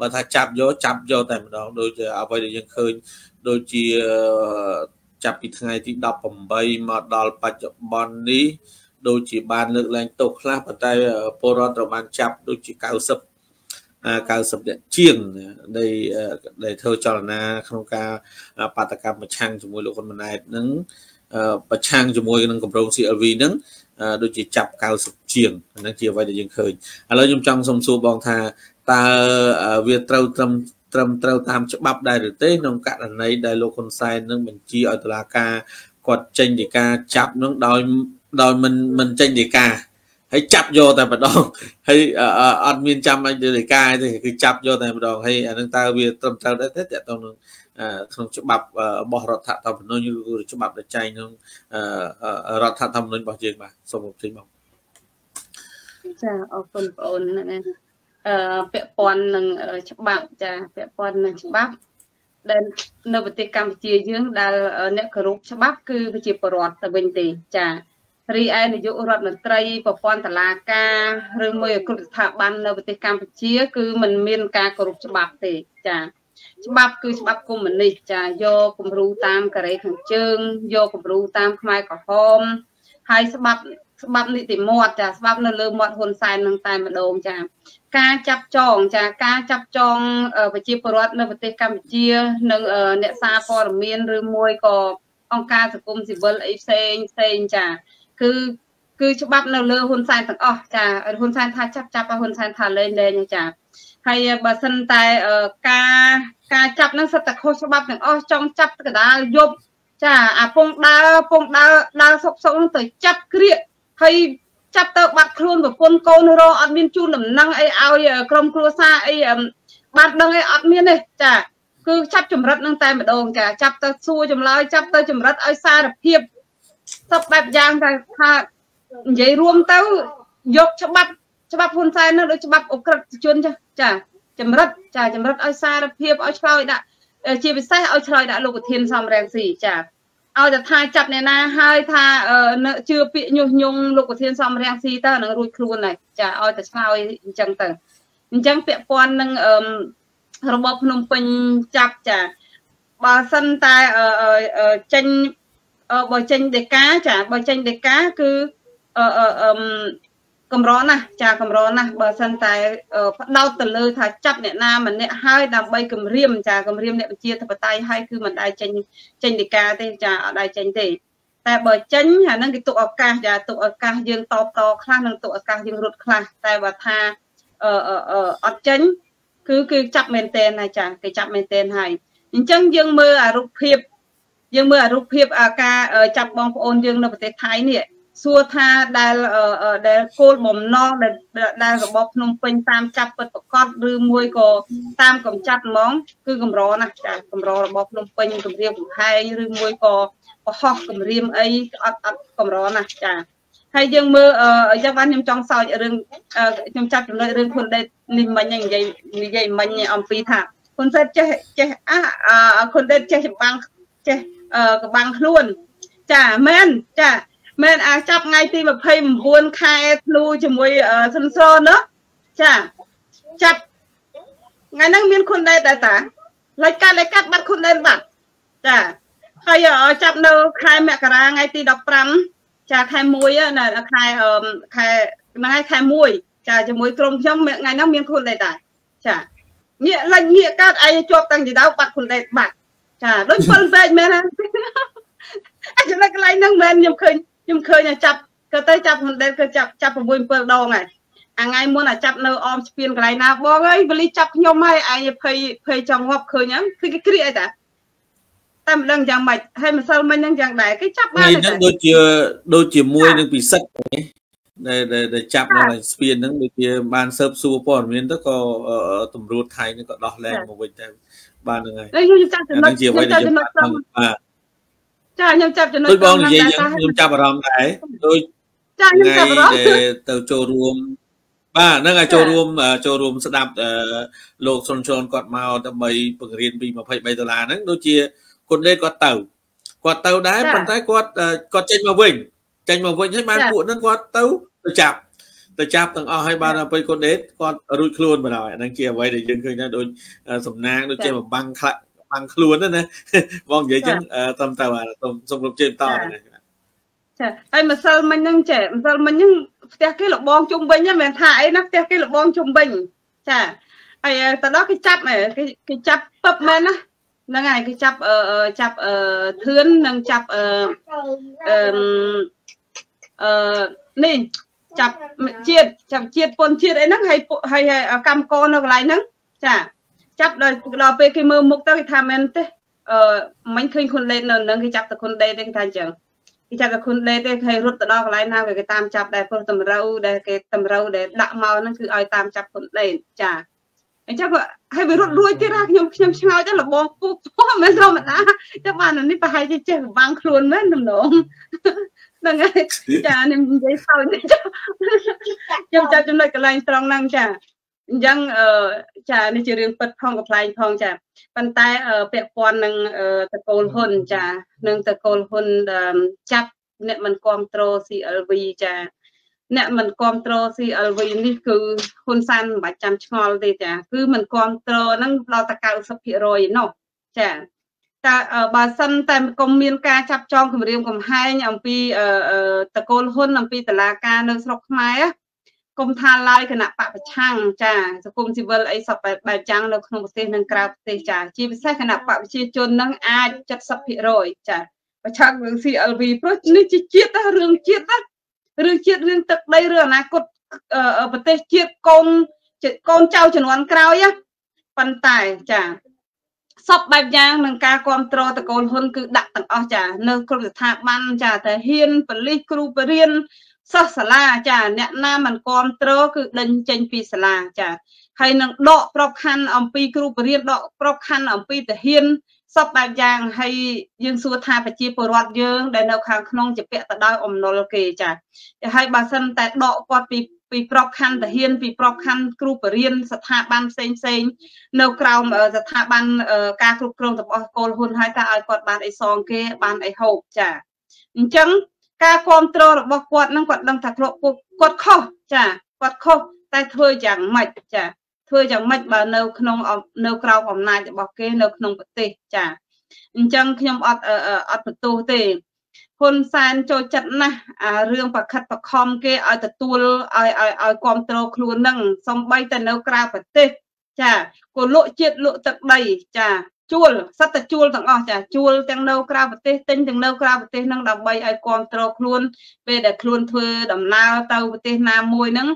បើថាចាប់យកចាប់យកតែម្ដងដូចអ្វីដែលយើងឃើញដូចជាចាប់ពីថ្ងៃទី18មកដល់បច្ចុប្បន្ននេះដូចជាបានលើកឡើងទោសខ្លះប៉ុន្តែពលរដ្ឋត្រូវបានចាប់ដូចជា90 90នាក់ជាងដែលដែលធ្វើចលនាក្នុងការបដកម្មប្រឆាំងជាមួយលោកហ៊ុនម៉ាណែតនឹងប្រឆាំងជាមួយនឹងគម្រោង CLV នឹងដូចជាចាប់90ជាងហ្នឹងជាអ្វីដែលយើងឃើញឥឡូវខ្ញុំចង់សុំសួរបងថាតើវាត្រូវត្រឹមត្រឹមត្រូវតាមច្បាប់ដែរឬទេក្នុងករណីដែលលោកហ៊ុនសែននឹងបញ្ជាឲ្យតុលាការគាត់ចេញដីកាចាប់នឹងដោយដោយមិនមិនចេញដីកា ហើយចាប់យកតែម្ដងហើយអត់មានចាំឲ្យដីកាទេគឺចាប់យកតែម្ដងហើយអានឹងតើវាត្រឹមត្រូវដែរទេតើតនឹងក្នុងច្បាប់របស់រដ្ឋធម្មនុញ្ញឬច្បាប់ដែលចែងក្នុងរដ្ឋធម្មនុញ្ញរបស់យើងបាទសូមអរគុណបងចាអរគុណបងអូនណាអឺពាក់ព័ន្ធនឹងច្បាប់ចាពាក់ព័ន្ធនឹងច្បាប់ដែលនៅប្រទេសកម្ពុជាយើងដែលអ្នកគោរពច្បាប់គឺប្រជាពលរដ្ឋទៅវិញទេចា រីឯនាយករដ្ឋមន្ត្រីប្រព័ន្ធតឡាការឬមួយគ្រប់ស្ថាប័ននៅប្រទេសកម្ពុជា គឺมันមានការគោរពច្បាប់ទេចាច្បាប់គឺច្បាប់កុម្មុយនីសចាយកគំរូតាមកូរ៉េខាងជើងយកគំរូតាមខ្មែរក្រហមហើយច្បាប់ច្បាប់នីតិមាត់ចាច្បាប់នៅលើមាត់ហ៊ុនសែននឹងតែម្ដងចាការចាប់ចងចាការចាប់ចងប្រជាពលរដ្ឋនៅប្រទេសកម្ពុជានិងអ្នកសារព័ត៌មានឬមួយក៏អង្គការសង្គមស៊ីវិលអីផ្សេងផ្សេងចា គឺគឺច្បាប់នៅលើហ៊ុនសែនទាំងអស់ចាហ៊ុនសែនថាចាប់ចាប់ហើយហ៊ុនសែនថាលេងលេងចាហើយបើសិនតែការការចាប់នឹងសិតតែខុសច្បាប់ទាំងអស់ចង់ចាប់កដាលយប់ចាអាពងដើរពងដើរដើរសុកសុកនឹងទៅចាប់គ្រាកហើយចាប់ទៅបាត់ខ្លួនប្រពន្ធកូនរអត់មានជូនដំណឹងអីឲ្យក្រុមគ្រួសារអីបានដឹងអីអត់មានទេចាគឺចាប់ចម្រិតនឹងតែម្ដងចាចាប់ទៅសួរចម្លើយចាប់ទៅចម្រិតឲ្យសារភាព សពបែបយ៉ាងតែថានិយាយរួមទៅយកច្បាប់ច្បាប់ហ៊ុនសែននោះដូចច្បាប់អក្រិតជនចាចាចម្រិតចាចម្រិតឲ្យសារភាពឲ្យឆ្លើយដាក់ជាពិសេសឲ្យឆ្លើយដាក់លោកប្រធានសំរងស៊ីចាឲ្យតែថាចាប់អ្នកណាហើយថាជឿពាក្យញុះញង់លោកប្រធានសំរងស៊ីទៅនឹងរួចខ្លួនហើយចាឲ្យតែឆ្លើយអញ្ចឹងទៅអញ្ចឹងពាក់ព័ន្ធនឹងរបបភ្នំពេញចាប់ចាបើសិនតែចេញ បើចេញដេកាចាបើចេញដេកាគឺអឺអឺកម្រណាស់ចាកម្រណាស់បើសិនតែផ្ដោតទៅលើថាចាប់អ្នកណាម្នាក់ហើយដើម្បីគម្រាមចាគម្រាមអ្នកវិជាធិបតេយ្យហើយគឺមិនដែលចេញចេញដីកាទេចាអត់ដែលចេញទេតែបើចេញអាហ្នឹងគេទុកឱកាសចាទុកឱកាសយើងតបតខ្លះនិងទុកឱកាសយើងរត់ខ្លះតែបើថាអឺអឺអត់ចេញគឺគឺចាប់មែនតែនណាចាគេចាប់មែនតែនហើយអញ្ចឹងយើងមើលអារូបភាព យើងមើលអារូបភាពការចាប់បងប្អូនយើងនៅប្រទេសថៃនេះសួរថាដែលដែលគោលបំណងដែលដែលរបបភ្នំពេញតាមចាប់ពិតប្រកបឬមួយក៏តាមកំចាត់ហ្មង គឺកម្រណាស់ចាកម្ររបស់ភ្នំពេញគម្រាមកំហែងឬមួយក៏បោះគម្រាមអីអត់អត់កម្រណាស់ចាហើយយើងមើលយ៉ាងបានខ្ញុំចង់សើចរឿងខ្ញុំចាប់ចំណុចរឿងខ្លួនដេតនេះមិញនិយាយនិយាយមិញអំពីថាខ្លួនសេតចេះចេះអាខ្លួនដេតចេះចម្បាំងចេះ កបាំងខ្លួន ចាមែនចាមែនអាចចាប់ថ្ងៃទី29ខែធ្នូជាមួយសុនស្រណាចាចាប់ថ្ងៃហ្នឹងមានគុណដែរតាតាលេខកាត់លេខកាត់បាត់ខ្លួនលេនបាត់ចាហើយចាប់នៅខែមករាថ្ងៃទី15ចាខែ1ណាខែខែហ្នឹងហើយខែ1ចាជាមួយក្រុមខ្ញុំថ្ងៃហ្នឹងមានខ្លួនលេខដែរចាងាកលេខងាកកាត់ឯងជាប់តាំងពីដើមបាត់ខ្លួនលេខបាត់ ចាដូច7ពេកមែនណាអាចចំណុចកន្លែងហ្នឹងមែនខ្ញុំឃើញខ្ញុំឃើញចាប់ក៏ទៅចាប់ខ្លួនលេខគឺចាប់ចាប់6 7ដងហើយអាថ្ងៃមុនអាចាប់នៅអមស្ពានកន្លែងណាបងអើយវលីចាប់ខ្ញុំហើយឯងភ័យភ័យចង់ងាប់ឃើញហ្នឹងគឺគេគ្រាអីតាតែមិនដឹងយ៉ាងម៉េចហើយម្សិលមិញហ្នឹងយ៉ាងដែរគេចាប់បានហ្នឹងដូចជាដូចជាមួយនឹងពិសិដ្ឋដែលដែលចាប់នៅស្ពានហ្នឹងដូចជាបានសើបសួរព័ត៌មានទៅក៏តម្រួតថៃហ្នឹងក៏ដោះលែងមកវិញតែ បានហ្នឹងហើយខ្ញុំចាប់ចំណុចខ្ញុំចាប់ចំណុចបាទចាខ្ញុំចាប់ចំណុចដូចបងនិយាយខ្ញុំចាប់អារម្មណ៍ដែរដូចចាខ្ញុំចាប់អារម្មណ៍ទៅចូលរួមបាទហ្នឹងហើយចូលរួមចូលរួមស្ដាប់លោកសុនជូនគាត់មកដើម្បីបង្រៀនពី23ដុល្លារហ្នឹងដូចជាគុណដេគាត់ទៅគាត់ទៅដែរប៉ុន្តែគាត់គាត់ចេញមកវិញចេញមកវិញហើយបានពួកហ្នឹងគាត់ទៅទៅចាប់ ទៅចាប់ទាំងអស់ហើយបានទៅគុណដេគាត់រួចខ្លួនបណ្ដោយហ្នឹងជាអ្វីដែលយើងឃើញថាដូចសំណាងដូចជាបាំងខ្លាក់បាំងខ្លួនណាបងនិយាយចឹងតាមទៅសូមគ្រប់ជើងតហ្នឹងចាហើយម្សិលមិញហ្នឹងចេះម្សិលមិញហ្នឹងផ្ទះគេលបងជុំវិញហ្នឹងមិនថាអីណាផ្ទះគេលបងជុំវិញចាហើយទៅដល់គេចាប់គេគេចាប់ពឹបមែនណាហ្នឹងហើយគេចាប់អឺចាប់អឺធឿននិងចាប់អឺអឺអឺនេះ ចាប់ជាតិចាប់ជាតិពន្ធជាតិអីហ្នឹងហើយហើយកម្មកនៅកន្លែងហ្នឹងចាចាប់ដល់ដល់ពេលគេមើលមុខទៅគេថាមែនទេអឺមិញឃើញខ្លួនលេននៅនឹងគេចាប់តែខ្លួនដេទេគេថាអញ្ចឹងគេចាប់តែខ្លួនដេទេគេរត់ទៅដល់កន្លែងណាគេតាមចាប់ដែរព្រោះតម្រូវដែលគេតម្រូវដែលដាក់មកហ្នឹងគឺឲ្យតាមចាប់ខ្លួនដេចាអញ្ចឹងហើយវារត់រួចទៀតណាខ្ញុំខ្ញុំឆ្ងល់ទៅលបងពូពោះមិនធម្មតាចាំបាននេះប្រហែលជាចេះបាំងខ្លួនមែនដំណង ហ្នឹងហើយចាខ្ញុំនិយាយសើចខ្ញុំចាប់ចំណុចកន្លែងត្រង់ហ្នឹងចាអញ្ចឹងចានេះជារឿងពិតផងកំ pl ែងផងចាប៉ុន្តែពាក់ព័ន្ធនឹងតកូលហ៊ុនចានឹងតកូលហ៊ុនចាប់អ្នកមិនគ្រប់គ្រង CLV ចាអ្នកមិនគ្រប់គ្រង CLV នេះគឺហ៊ុនសែនមិនបាច់ចាំឆ្ងល់ទេចាគឺមិនគ្រប់គ្រងហ្នឹងដល់តែ90%នោះចា តើបើសិនតែកុំមានការចាប់ចងគម្រាមកំហែងអំពីតកូលហ៊ុនអំពីតឡាការនៅស្រុកខ្មែរគុំថាឡើយគណៈបពប្រឆាំងចាសង្គមស៊ីវិលអីសពបែបយ៉ាងនៅក្នុងប្រទេសនិងក្រៅប្រទេសចាជាពិសេសគណៈបពប្រជាជននឹងអាច70%ចាប្រឆាំងនឹង CLV ព្រោះនេះជាជាតិរឿងជាតិណារឿងជាតិរឿងទឹកដីរឿងអនាគតប្រទេសជាតិកូនកូនចៅជំនាន់ក្រោយប៉ុន្តែចា សពបែបយ៉ាងនឹងការគ្រប់គ្រងតកូលហ៊ុនគឺដាក់ទាំងអស់ចានៅគ្រប់ស្ថាប័នចាតែហ៊ានបលិសគ្រូបរិញ្ញាសិស្សសាលាចាអ្នកណាមិនគ្រប់គ្រងគឺដេញចេញពីសាលាចាហើយនឹងដកប្របខណ្ឌអំពីគ្រូបរិញ្ញាដកប្របខណ្ឌអំពីទាហានសពបែបយ៉ាងហើយយើងសួរថាប្រជាពលរដ្ឋយើង ដែលនៅខាងក្នុងជាពាក់ទៅដោយអំណុលគេចាហើយបើសិនតែដកគាត់ពី ពីប្របខណ្ឌទាហានពីប្របខណ្ឌគ្រូបរិញ្ញាស្ថាប័នផ្សេងផ្សេងនៅក្រោមស្ថាប័នការគ្រប់គ្រងរបស់កូលហ៊ុនហើយតើឲ្យគាត់បានអីសងគេបានអីហូបចាអញ្ចឹងការគ្រប់គ្រងរបស់គាត់នឹងគាត់ដឹងថាគ្រប់គាត់ខុសចាគាត់ខុសតែធ្វើយ៉ាងម៉េចចាធ្វើយ៉ាងម៉េចបើនៅក្នុងនៅក្រោមអំណាចរបស់គេនៅក្នុងប្រទេសចាអញ្ចឹងខ្ញុំអត់អត់បន្ទោសទេ ហ៊ុនសែនចូលចិត្តណាស់អារឿងប្រខិតប្រខំគេឲ្យទទួលឲ្យឲ្យឲ្យគ្រប់គ្រងខ្លួននឹងសំបីតែនៅក្រៅប្រទេសចាក៏លក់ជាតិលក់ទឹកដីចាជួលសត្វតែជួលទាំងអស់ចាជួលទាំងនៅក្រៅប្រទេសទិញទាំងនៅក្រៅប្រទេសហ្នឹងដើម្បីឲ្យគ្រប់គ្រងខ្លួនពេលដែលខ្លួនធ្វើដំណើរទៅប្រទេសណាមួយហ្នឹង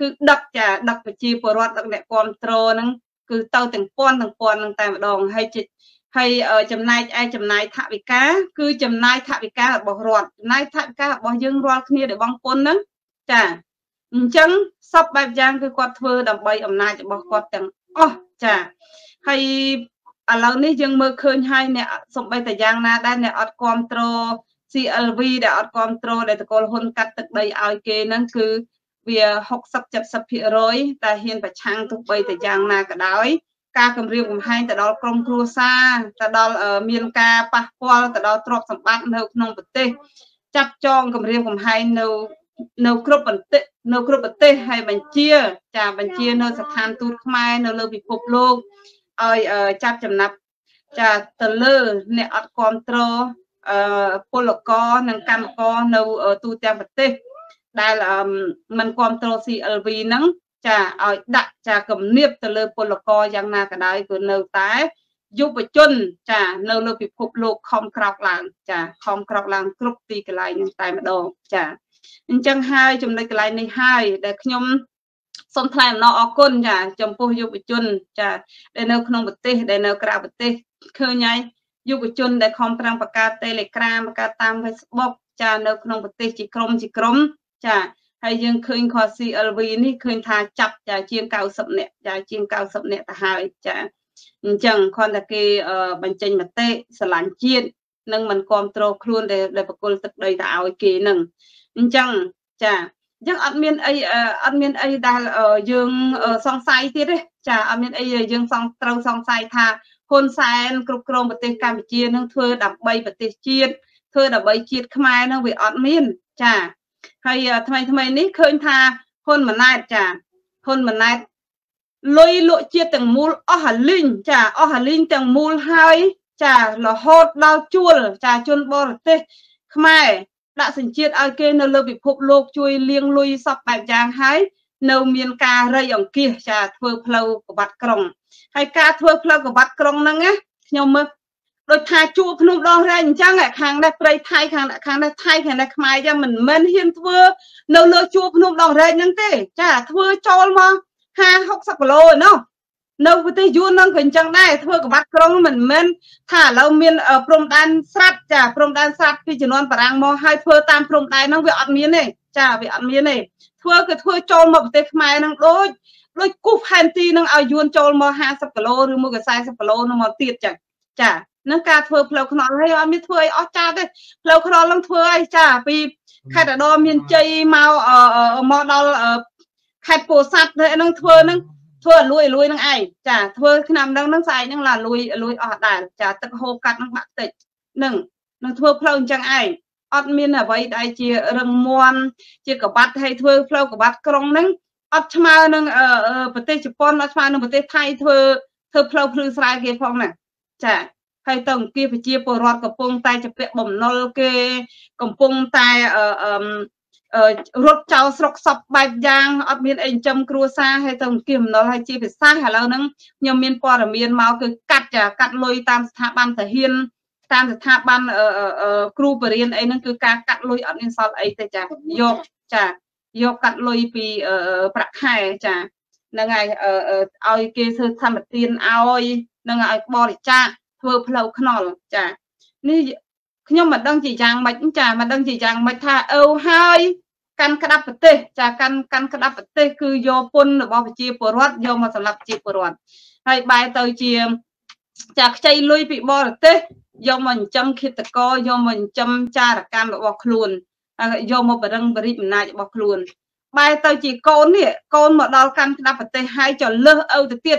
គឺដឹកចាដឹកប្រជាពលរដ្ឋដឹកអ្នកគ្រប់គ្រងហ្នឹងគឺទៅទាំងពាន់ទាំងពាន់ហ្នឹងតែម្ដងហើយ ហើយចំណែកឯចំណាយថវិកាគឺចំណាយថវិការបស់រដ្ឋចំណាយថវិការបស់យើងរាល់គ្នាដែលបងពុនហ្នឹងចាអញ្ចឹងសពបែបយ៉ាងគឺគាត់ធ្វើដើម្បីអំណាចរបស់គាត់ទាំងអស់ចាហើយឥឡូវនេះយើងមើលឃើញហើយអ្នកសំបីតែយ៉ាងណាដែរអ្នកអត់គ្រប់គ្រង CLV ដែលអត់គ្រប់គ្រងដែលតកូលហ៊ុនកាត់ទឹកដីឲ្យគេហ្នឹងគឺវា60 70%តែហ៊ានប្រឆាំងទោះបីតែយ៉ាងណាក៏ដោយ ការគម្រាមកំហែងទៅដល់ក្រមគ្រួសារទៅដល់មានការប៉ះពាល់ទៅដល់ទ្រព្យសម្បត្តិនៅក្នុងប្រទេសចាប់ចងគម្រាមកំហែងនៅនៅគ្រប់ប្រទេសនៅគ្រប់ប្រទេសហើយបញ្ជា ចាបញ្ជានៅស្ថានទូតខ្មែរនៅលើពិភពលោកឲ្យចាប់ចំណាប់ចាទៅលើអ្នកអត់គ្រប់គ្រងអឺពលករនិងកម្មករនៅទូទាំងប្រទេសដែលមិនគ្រប់គ្រង CLV ហ្នឹង ចាឲ្យដាក់ចាគំនាបទៅលើពលករយ៉ាងណាក៏ដោយគឺនៅតែយុវជនចានៅលើពិភពលោកខំក្រោកឡើងចាខំក្រោកឡើងគ្រប់ទីកន្លែងនឹងតែម្ដងចាអញ្ចឹងហើយចំណុចកន្លែងនេះហើយដែលខ្ញុំសូមថ្លែងអំណរអគុណចាចំពោះយុវជនចាដែលនៅក្នុងប្រទេសដែលនៅក្រៅប្រទេសឃើញហើយយុវជនដែលខំប្រឹងបង្កើត Telegram បង្កើតតាម Facebook ចានៅក្នុងប្រទេសជាក្រុមជាក្រុមចា ហើយយើងឃើញខ CLV នេះឃើញថាចាប់ចាជាង90នាក់ចាជាង90នាក់ទៅហើយចាអញ្ចឹងគ្រាន់តែគេបញ្ចេញមតិស្រឡាញ់ជាតិនិងមិនគ្រប់គ្រងខ្លួនដែលបកគលទឹកដីទៅឲ្យគេនឹងអញ្ចឹងចាអញ្ចឹងអត់មានអីអត់មានអីដែលយើងសង្ស័យទៀតទេចាអត់មានអីយើងសង្ត្រូវសង្ស័យថាហ៊ុនសែនគ្រប់គ្រងប្រទេសកម្ពុជានឹងធ្វើដើម្បីប្រទេសជាតិធ្វើដើម្បីជាតិខ្មែរនឹងវាអត់មានចា ហើយថ្មីថ្មីនេះឃើញថាហ៊ុនម៉ាណែតចាហ៊ុនម៉ាណែតលុយលក់ជាតិទាំងមូលអស់អាលីងចាអស់អាលីងទាំងមូលហើយចារហូតដល់ជួលចាជនបរទេសខ្មែរដាក់សញ្ជាតិឲ្យគេនៅលើពិភពលោកជួយលៀងលុយសពបែបយ៉ាងហើយនៅមានការរៃអង្គាសចាធ្វើផ្លូវកបាត់ក្រុងហើយការធ្វើផ្លូវកបាត់ក្រុងហ្នឹងណាខ្ញុំមើល ដូចថាជួភ្នំដងរែងអញ្ចឹងខាងនេះព្រៃថៃខាងខាងនេះថៃខាងនេះខ្មែរអញ្ចឹងមិនមែនហ៊ានធ្វើនៅលើជួភ្នំដងរែងហ្នឹងទេចាធ្វើចូលមក50 60គីឡូឯណោះនៅប្រទេសយួននឹងក៏អញ្ចឹងដែរធ្វើកបាត់ក្រុងមិនមែនថាឥឡូវមានព្រំដែនស្រាប់ចាព្រំដែនស្រាប់ពីជំនាន់បារាំងមកហើយធ្វើតាមព្រំដែនហ្នឹងវាអត់មានទេចាវាអត់មានទេធ្វើគឺធ្វើចូលមកប្រទេសខ្មែរហ្នឹងដូចដូចគូសផែនទីនឹងឲ្យយួនចូលមក50គីឡូឬមួយក៏40គីឡូនឹងមកទៀតចឹងចា នឹងការធ្វើផ្លូវថ្នល់ហើយអត់មានធ្វើអីអស់ចាទេផ្លូវថ្នល់នឹងធ្វើអីចាពីខេត្តរដូវមានជ័យមកមកដល់ខេត្តពោធិ៍សាត់នឹងធ្វើនឹងធ្វើលួយលួយនឹងឯងចាធ្វើឆ្នាំនឹងនឹងស្អែកនឹងឡាលួយលួយអស់ដែរចាទឹកហូរកាត់នឹងបាក់តិចនឹងនឹងធ្វើផ្លូវអញ្ចឹងឯងអត់មានអ្វីដែលជារឹងមាំជាកបាត់ឲ្យធ្វើផ្លូវកបាត់ក្រុងហ្នឹងអត់ស្មើនឹងប្រទេសជប៉ុនអត់ស្មើនឹងប្រទេសថៃធ្វើធ្វើផ្លូវភ្លឺស្រែគេផងណាចា ហើយទៅអង្គាប្រជាពលរដ្ឋកំពុងតែជាពាក់បំណុលគេកំពុងតែអឺរត់ចោលស្រុកសពបែបយ៉ាងអត់មានអីចិញ្ចឹមគ្រួសារហើយទៅអង្គាមណុលហើយជាពិសេសឥឡូវហ្នឹងខ្ញុំមានព័ត៌មានមកគឺកាត់ចាកាត់លុយតាមស្ថាប័នទាហានតាមស្ថាប័នគ្រូបរិញ្ញាអីហ្នឹងគឺការកាត់លុយអត់មានសល់អីទេចាយកចាយកកាត់លុយពីប្រាក់ខែចាហ្នឹងហើយឲ្យគេធ្វើធម្មទានឲ្យនឹងឲ្យបរិច្ចាគ ធ្វើផ្លូវខ្នល់ចានេះខ្ញុំមិនដឹងជាយ៉ាងម៉េចចាមិនដឹងជាយ៉ាងម៉េចថាអើហើយកាន់ក្តាប់ប្រទេសចាកាន់កាន់ក្តាប់ប្រទេសគឺយកពុនរបស់ប្រជាពលរដ្ឋយកមកសម្រាប់ប្រជាពលរដ្ឋហើយបែរទៅជាចាខ្ចីលុយពីបរទេសយកមកចិញ្ចឹមឃាតករយកមកចិញ្ចឹមចារកម្មរបស់ខ្លួនយកមកបរិងបរិយអំណាចរបស់ខ្លួនបែរទៅជាកូននេះកូនមកដល់កាន់ក្តាប់ប្រទេសហើយចលើសឪទៅទៀត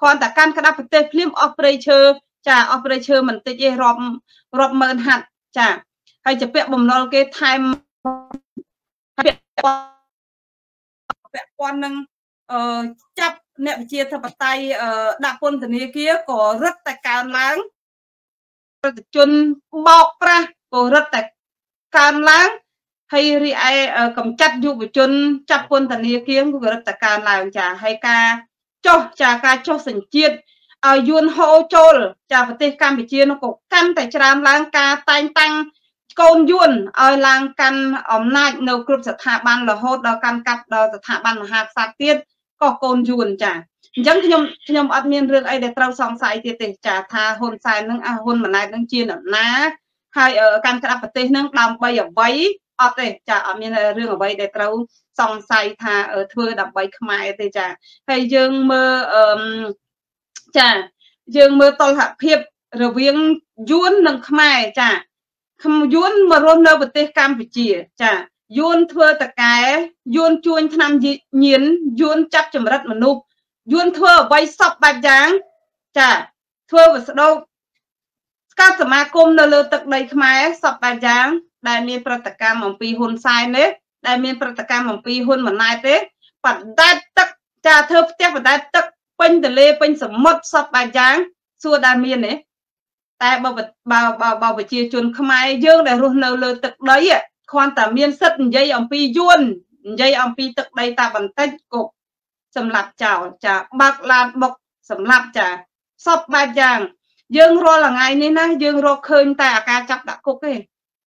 គ្រាន់តែកាន់ក្តាប់ប្រទេសភ្លាមអស់ព្រៃឈើ ចាអស់ព្រៃឈើមិនតិចទេរាប់រាប់ម៉ឺនហាត់ចាហើយជាពាក់បំណុលគេថែមពាក់ពាក់ព័ន្ធនឹងអឺចាប់អ្នកវិជាធិបតេយ្យដាក់ពន្ធនាគារក៏រឹតតែកើនឡើងប្រជាជនបោកប្រាស់ក៏រឹតតែកើនឡើងហើយរីឯកំចាត់យុវជន ចាប់ពន្ធនាគារក៏រឹតតែកើនឡើងចាហើយការចុះចាការចុះសញ្ជាតិ ឲ្យយួនហូរចូលចាប្រទេសកម្ពុជានោះក៏កាន់តែច្រើនឡើងការតែងតាំងកូនយួនឲ្យឡើងកាន់អំណាចនៅគ្រប់ស្ថាប័នរហូតដល់កាន់កាប់ដល់ស្ថាប័នមហាក្សត្រទៀតក៏កូនយួនចាអញ្ចឹងខ្ញុំខ្ញុំអត់មានរឿងអីដែលត្រូវសង្ស័យទៀតទេចាថាហ៊ុនសែននឹងអាហ៊ុនម៉ាណែតនឹងជានរណាហើយកាន់ក្តាប់ប្រទេសនឹងដើម្បីអ្វីអត់ទេចាអត់មានរឿងអ្វីដែលត្រូវសង្ស័យថាធ្វើដើម្បីខ្មែរទេចាហើយយើងមើលអឺ ចាយើងមើលតលហភាពរវាងយួននិងខ្មែរចាខំយួនមករស់នៅប្រទេសកម្ពុជា ចាយួនធ្វើតកែយួនជួញឆ្នាំញៀនយួនចាប់ចម្រិតមនុស្សយួនធ្វើអ្វីសពបែបយ៉ាង ចាធ្វើវស្ដោស្កាត់សមាគមនៅលើទឹកដីខ្មែរសពបែបយ៉ាង ដែលមានប្រតិកម្មអំពីហ៊ុនសែននេះដែលមានប្រតិកម្មអំពីហ៊ុនម៉ាណែតទេបដែតទឹកចាធ្វើផ្ទះបដែតទឹក ពេញទលេពេញសមុទ្រសពបែបយ៉ាងសួរដែលមានទេតែបើបើបើប្រជាជនខ្មែរយើងដែលរស់នៅលើទឹកដីគ្រាន់តែមានសិទ្ធិនិយាយអំពីយួននិយាយអំពីទឹកដីតាបន្តិចក៏សម្លាប់ចោលចាបាក់ឡានបុកសម្លាប់ចាសពបែបយ៉ាងយើងរាល់ថ្ងៃនេះណាយើងរកឃើញតែអាការចាប់ដាក់គុកទេ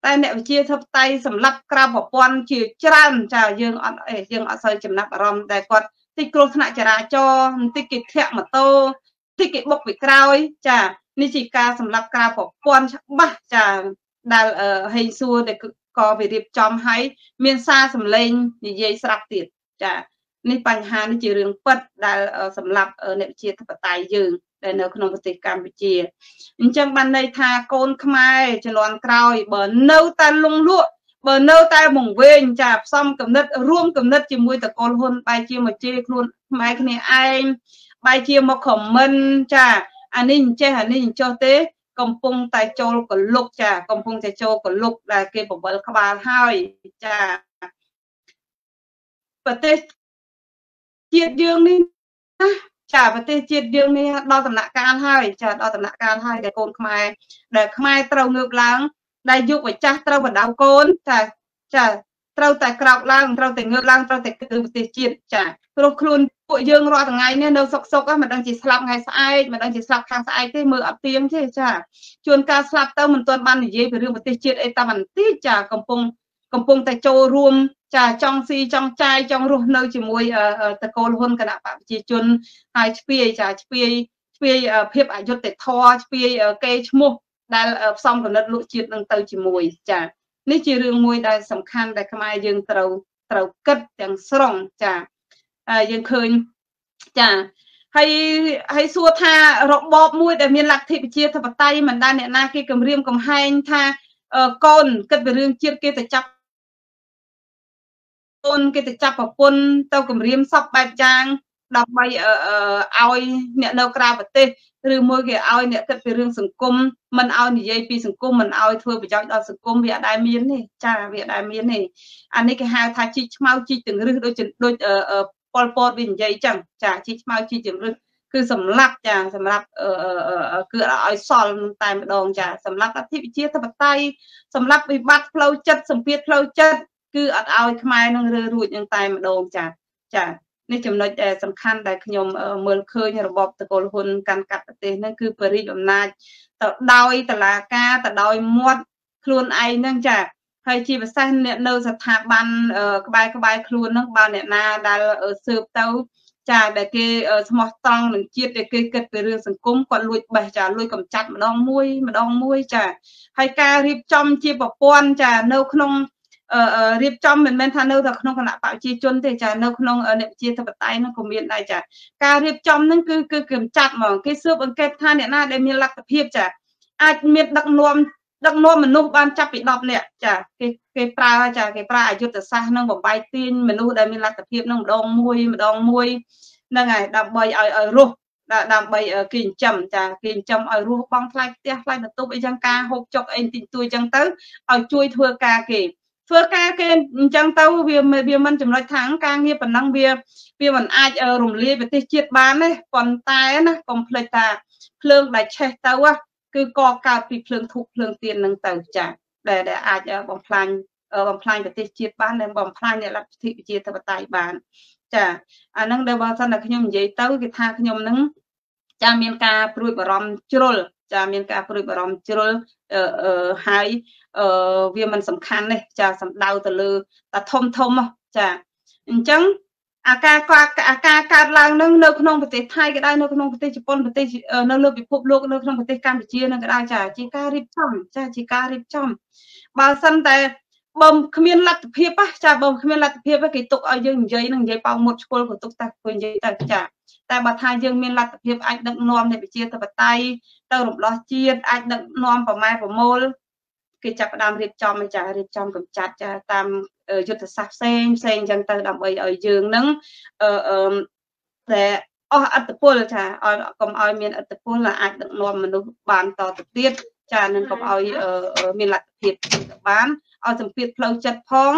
តែអ្នកវិជាធិបតេយ្យសម្រាប់ក្រៅប្រព័ន្ធជាច្រើនចាយើងអត់អេយើងអត់សូវចំណាប់អារម្មណ៍តែគាត់ តិចគ្រោះថ្នាក់ចរាចរណ៍បន្តិចគេធាក់ម៉ូតូតិចគេបុកពីក្រោយ ចានេះជាការសម្រាប់ក្រៅប្រព័ន្ធច្បាស់ចាដែលហេងសួរដែលក៏វារៀបចំឲ្យមានសារសម្លេងនិយាយស្រាប់ទៀតចានេះបញ្ហានេះជារឿងពិតដែលសម្រាប់អ្នកវិជាធិបតេយ្យយើងដែលនៅក្នុងប្រទេសកម្ពុជាអញ្ចឹងបានន័យថាកូនខ្មែរជំនាន់ក្រោយបើនៅតែលងលក់ បើនៅតែមង្វេងចាផ្សំកំណត់រួមកំណត់ជាមួយតកូលហ៊ុនបែរជាមកជេរខ្លួនខ្មែរគ្នាឯងបែរជាមកខមមិនចាអានេះអញ្ចេះអានេះអញ្ចោះទេកំពុងតែចូលកលុកចាកំពុងតែចូលកលុកដែលគេបបិលក្បាលហើយចាប្រទេសជាតិយើងនេះណាចាប្រទេសជាតិយើងនេះដល់ដំណាក់កាលហើយចាដល់ដំណាក់កាលហើយដែលកូនខ្មែរដែលខ្មែរត្រូវងើបឡើង ដែលយុវចាស់ត្រូវបដៅកូនចាចាត្រូវតែក្រោកឡើងត្រូវតែងើបឡើងត្រូវតែគិតប្រទេសជាតិចាព្រោះខ្លួនពួកយើងរាល់ថ្ងៃនេះនៅសុកសុកមិនដឹងជាស្លាប់ថ្ងៃស្អែកមិនដឹងជាស្លាប់ខាងស្អែកទេមើលអត់ទៀងទេចាជួនកាលស្លាប់ទៅមិនទាន់បាននិយាយពីរឿងប្រទេសជាតិអីតែបន្តិចចាកំពុងកំពុងតែចូលរួមចាចង់ស៊ីចង់ចាយចង់រស់នៅជាមួយតកូលហ៊ុនគណៈបកប្រជាជនហើយឆ្ពាយចាឆ្ពាយឆ្ពាយភាពអយុត្តិធម៌ឆ្ពាយកេរឈ្មោះ ដែលផ្សំកំណត់លក់ជាតិនឹងទៅជាមួយចានេះជារឿងមួយដែលសំខាន់ដែលខ្មែរយើងត្រូវត្រូវគិតទាំងស្រុងចាយើងឃើញចាហើយហើយសួរថារបបមួយដែលមានលទ្ធិប្រជាធិបតេយ្យមិនដែលអ្នកណាគេគម្រាមកំហែងថាកូនគិតពីរឿងជាតិគេទៅចាប់កូនគេទៅចាប់ប្រពន្ធទៅគម្រាមសពបែបយ៉ាង ដើម្បីឲ្យអ្នកនៅក្រៅប្រទេសឬមួយគេឲ្យអ្នកគិតពីរឿងសង្គមមិនឲ្យនិយាយពីសង្គមមិនឲ្យធ្វើប្រយោជន៍ដល់សង្គមវាអត់ដែលមានទេចាវាអត់ដែលមានទេអានេះគេហៅថាជីកឆ្មៅជីកទាំងរឹសដូចដូចប៉ុលពតវានិយាយចឹងចាជីកឆ្មៅជីកទាំងរឹសគឺសម្រាប់ចាសម្រាប់គឺឲ្យសល់តែម្ដងចាសម្រាប់អធិវិជាធិបតេយ្យសម្រាប់វិបត្តិផ្លូវចិត្តសម្ពាធផ្លូវចិត្តគឺអត់ឲ្យខ្មែរនឹងរើរួចនឹងតែម្ដងចាចា នេះចំណុចដែលសំខាន់ដែលខ្ញុំមើលឃើញរបបតកូលហ៊ុនកាន់កាប់ប្រទេសហ្នឹងគឺបរិយអំណាចទៅដោយតឡាការទៅដោយមាត់ខ្លួនឯងហ្នឹងចាហើយជាពិសេសអ្នកនៅស្ថាប័នក្បែរក្បែរខ្លួនហ្នឹងបើអ្នកណាដែលស៊ើបទៅចាដែលគេស្មោះត្រង់នឹងជាតិដែលគេគិតពីរឿងសង្គមគាត់លួចបេះចាលួចកំចាត់ម្ដងមួយម្ដងមួយចាហើយការរៀបចំជាប្រព័ន្ធចានៅក្នុង រៀបចំមិនមែនថានៅតែក្នុងគណៈបព្វជិជនទេចានៅក្នុងអ្នកវិជាធិបតេយ្យនោះក៏មានដែរចាការរៀបចំហ្នឹងគឺគឺកំចាត់ហ្មងគេស៊ើបអង្កេតថាអ្នកណាដែលមានលទ្ធភាពចាអាចមានដឹកនាំដឹកនាំមនុស្សបានចាប់ពី10នាក់ចាគេគេប្រើចាគេប្រើអយុទ្ធសាស្ត្រនឹងបំបីទាញមនុស្សដែលមានលទ្ធភាពនឹងម្ដងមួយម្ដងមួយហ្នឹងហើយដើម្បីឲ្យឲ្យរស់ដើម្បីគេចិញ្ចឹមចាគេចិញ្ចឹមឲ្យរស់បងថ្លៃផ្ទះថ្លៃបន្ទប់អីចឹងការហូបចុកអីតិចតួចចឹងទៅឲ្យជួយធ្វើការគេ ធ្វើការគេអញ្ចឹងទៅវាវាមិនចំណុចខាងការងារប៉ុណ្ណឹងវាវាមិនអាចរំលាយប្រទេសជាតិបានទេប៉ុន្តែណាកុំភ្លេចថាភ្លើងដែលឆេះទៅគឺកកើតពីភ្លើងធូបភ្លើងទៀននឹងទៅចាដែលដែលអាចបំផ្លាញបំផ្លាញប្រទេសជាតិបាននិងបំផ្លាញលទ្ធិប្រជាធិបតេយ្យបាន ចាអានឹងដែលបើសិនតែខ្ញុំនិយាយទៅគេថាខ្ញុំនឹងចាមានការព្រួយបារម្ភជ្រុល ចាមានការព្រួយបារម្ភជ្រុលហើយអឺវាមិនសំខាន់ទេចាសំដៅទៅលើតែធំធំចាអញ្ចឹងអាការអាការកើតឡើងនឹងនៅក្នុងប្រទេសថៃក៏ដោយនៅក្នុងប្រទេសជប៉ុនប្រទេសនៅលើពិភពលោកនៅក្នុងប្រទេសកម្ពុជានឹងក៏ដោយចាជាការរៀបចំចាជាការរៀបចំបើសិនតែបើគ្មានលទ្ធភាពចាបើគ្មានលទ្ធភាពគេទុកឲ្យយើងនិយាយនឹងនិយាយប៉ោងមុតឆ្កុលក៏ទុកតែនិយាយទៅចាតែបើថាយើងមានលទ្ធភាពអាចដឹកនាំនៃប្រជាធិបតេយ្យ ទៅរំដោះជាតិអាចដឹកនាំប្រម៉ែប្រមូលគេចាប់ផ្ដើមរៀបចំចារៀបចំកម្ចាត់ចាតាមយុទ្ធសាស្ត្រផ្សេងផ្សេងអញ្ចឹងទៅដើម្បីឲ្យយើងនឹងអឺអឺតែអស់អត្តពលចាឲ្យកុំឲ្យមានអត្តពលអាចដឹកនាំមនុស្សបានតទៅទៀតចានឹងកុំឲ្យមានលទ្ធភាពទៅបានឲ្យសម្ពាធផ្លូវចិត្តផង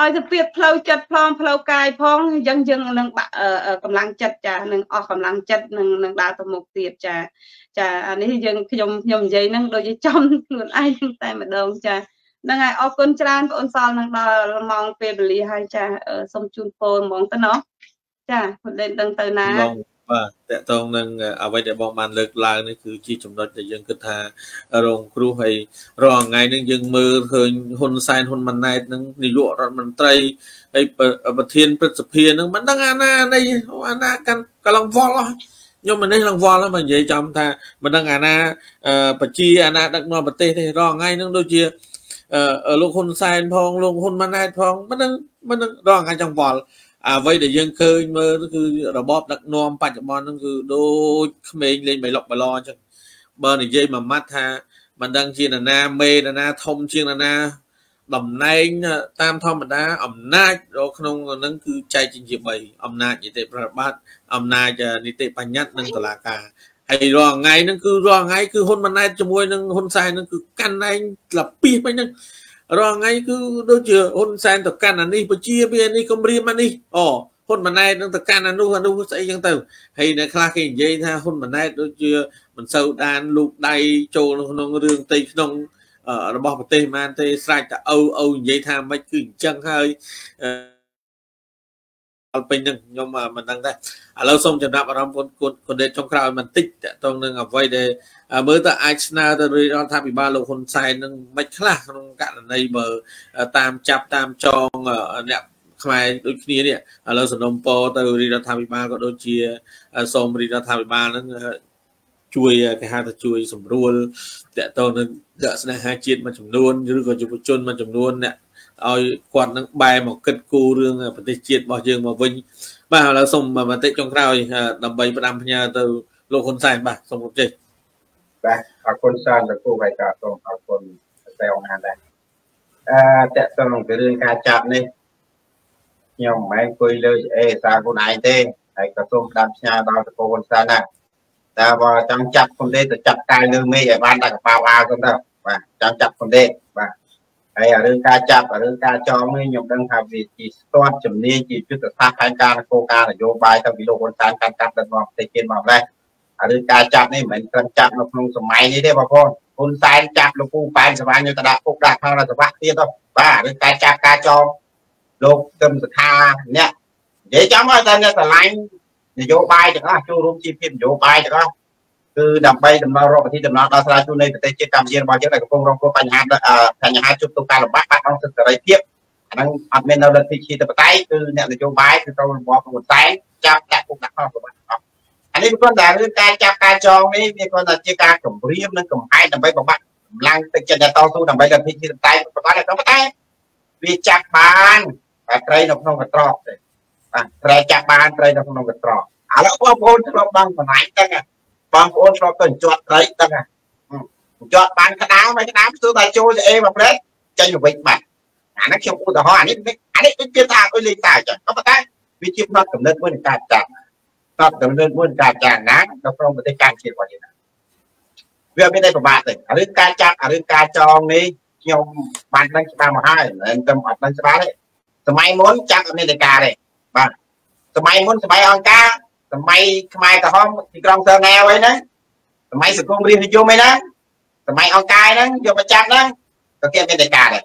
ឲ្យទៅពៀតផ្លូវចិត្តផងផ្លូវកាយផងអញ្ចឹងយើងនឹងកម្លាំងចិត្តចានឹងអស់កម្លាំងចិត្តនឹងនឹងដើរទៅមុខទៀតចាចាអានេះយើងខ្ញុំខ្ញុំនិយាយហ្នឹងដូចជាចំខ្លួនឯងតែម្ដងចាហ្នឹងហើយអរគុណច្រើនបងអូនសល់នឹងដល់ម៉ោងពេលវេលាហើយចាសូមជូនពរហ្មងទៅណោះចាខ្លួនលេងដឹងទៅណា បាទតកតងនឹងអ្វីដែលបងបានលើកឡើងនេះគឺជាចំណុចដែលយើងគិតថារងគ្រោះហើយរាល់ថ្ងៃនេះយើងមើលឃើញហ៊ុនសែនហ៊ុនម៉ាណែតនឹងនាយករដ្ឋមន្ត្រីហើយប្រធានព្រឹទ្ធសភានឹងមិនដឹងអាណានៃអាណាកាន់កន្លងវល់អស់ខ្ញុំមិននេះឡើងវល់មកនិយាយចំថាមិនដឹងអាណាបជាអាណាដឹកនាំប្រទេសទេរាល់ថ្ងៃនឹងដូចជាលោកហ៊ុនសែនផងលោកហ៊ុនម៉ាណែតផងមិនដឹងមិនដឹងរាល់ថ្ងៃចង់វល់ អ្វីដែលយើងឃើញមើលគឺរបបដឹកនាំបច្ចុប្បន្នហ្នឹងគឺដូចក្មេងលេងបៃលុកបឡអញ្ចឹងបើនិយាយមួយម៉ាត់ថាមិនដឹងជានរណាមេនរណាធំជាងនរណាតំណែងតាមធម្មតាអំណាចក្នុងនឹងគឺចែកជា3អំណាចនីតិប្រតិបត្តិអំណាចនីតិបញ្ញត្តិនិងតុលាការហើយរាល់ថ្ងៃហ្នឹងគឺរាល់ថ្ងៃគឺហ៊ុនម៉ាណែតជាមួយនឹងហ៊ុនសែនហ្នឹងគឺកាន់ឯងលពីសពេញហ្នឹង រាល់ថ្ងៃគឺដូចជាហ៊ុនសែនទៅកាន់អានេះពជាវានេះគម្រាមអានេះអូហ៊ុនម៉ាណែតនឹងទៅកាន់អានោះអានោះស្អីចឹងទៅហើយនៅខ្លះគេនិយាយថាហ៊ុនម៉ាណែតដូចជាមិនសូវដានលូកដៃចូលក្នុងរឿងផ្ទៃក្នុងរបស់ប្រទេសបានទេស្រេចតែអ៊ូអ៊ូនិយាយថាមិនគឺអញ្ចឹងហើយអ ល់ពេញនឹងខ្ញុំមិនដឹងដែរឥឡូវសូមចំណាប់អារម្មណ៍គុណគុណដេតចុងក្រោយបន្តិចតទៅនឹងអ្វីដែលមើលទៅអាចស្នើទៅរដ្ឋាភិបាលលោកហ៊ុនសែននឹងមិនខ្លះក្នុងករណីបើតាមចាប់តាមចងអ្នកខ្មែរដូចគ្នានេះឥឡូវសំណុំពរទៅរដ្ឋាភិបាលក៏ដូចជាសូមរដ្ឋាភិបាលនឹងជួយគេហៅថាជួយ សម្រួលតកតទៅនឹងដកស្នេហាជាតិមួយចំនួនឬក៏យុវជនមួយចំនួនអ្នក ឲ្យគាត់នឹងបែរមកគិតគូររឿងប្រទេសជាតិរបស់យើងមកវិញបាទឥឡូវសូមបន្តិចចុងក្រោយដើម្បីផ្ដាំផ្ញើទៅលោកហ៊ុនសែនបាទសូមគោរពជ័យបាទអរគុណច្រើនលោកគ្រូហើយក៏សូមអរគុណតែអង្គការដែរអឺតកតងទៅរឿងការចាប់នេះខ្ញុំមិនមែនអង្គុយលើអេសារខ្លួនឯងទេហើយក៏សូមផ្ដាំផ្ញើដល់តកូនហ៊ុនសែនដែរតែបើចង់ចាប់គុនទេទៅចាប់កាយលើមេឃឲ្យបានតែកប៉ាវអាវទៅបាទចង់ចាប់គុនទេបាទ ហើយរឿងការចាប់រឿងការចងនេះខ្ញុំដឹងថាវាជាស្ទាត់ជំនាញជាយុទ្ធសាស្ត្រផែនការនគរការនយោបាយទៅពីលោកហ៊ុនសែនកាន់កាប់ដឹកនាំប្រទេសជាតិមកម្លេះរឿងការចាប់នេះមិនមែនត្រឹមចាប់នៅក្នុងសម័យនេះទេបងប្អូនហ៊ុនសែនចាប់លោកពូប៉ែនសវណ្ណយកទៅដាក់គុកដាក់ក្នុងរដ្ឋបាលទៀតទៅបាទរឿងការចាប់ការចងលោកគឹមសខាអ្នកនិយាយចំតែអ្នកឆ្លាញ់នយោបាយទាំងអស់ចូលរួមជាភាពនយោបាយទាំងអស់ គឺដើម្បីដំណើររកវិធីដំណើរដល់ស្រាវជ្រាវនៃប្រទេសជាតិកម្ពុជារបស់យើងដែលកំពុងរងគ្រោះបញ្ហាបញ្ហាជួបទុកការលំបាកបាត់បង់សិទ្ធិសេរីភាពអាហ្នឹងអត់មាននៅលទ្ធិជាតិបតៃគឺអ្នកនយោបាយគឺត្រូវរបបប្រវត្តិចាប់ដាក់គុកដាក់ក្នុងប្រវត្តិអស់អានេះគាត់តែរឿងការចាប់ការចងនេះវាគាត់តែជាការគម្រាមនិងកំហែងដើម្បីបំបត្តិកម្លាំងទឹកចិត្តតស៊ូដើម្បីលទ្ធិជាតិបតៃប្រកាសតែតែវាចាប់បានតែត្រីនៅក្នុងកត្រកទេបាទត្រីចាប់បានត្រីនៅក្នុងកត្រកឥឡូវបងប្អូនធ្លាប់បានបន្លាញទាំង បងប្អូនធ្លាប់ទៅជាប់ត្រីដឹងជាប់បានក្តារមកក្តារស្ទើរតែចូលទៅអេមកព្រែកចេញទៅវិញបាត់អានេះខ្ញុំឧទាហរណ៍អានេះអានេះដូចជាថាអុយលេខតាចឹងក៏ប៉ុន្តែវាជាផ្នត់កំណត់មួយនៃការចាត់ផ្នត់កំណត់មួយនៃការចាត់ណានៅក្នុងប្រទេសកម្ពុជារបស់យើងវាមានតែប្របាកទេរឿងការចាត់រឿងការចងនេះខ្ញុំបានដឹងច្បាស់មកហើយមិនតែអត់ដឹងច្បាស់ទេសម័យមុនចាត់អមេរិកាទេបាទសម័យមុនសម័យអង្គការ សម័យខ្មែរក្រហមទីក្រុងសឺណែវអីហ្នឹងសម័យសង្គមរាស្ត្រនិយមអីហ្នឹងសម័យអង្គការហ្នឹងយកមកចាត់ហ្នឹងក៏គេមានតែការដែរ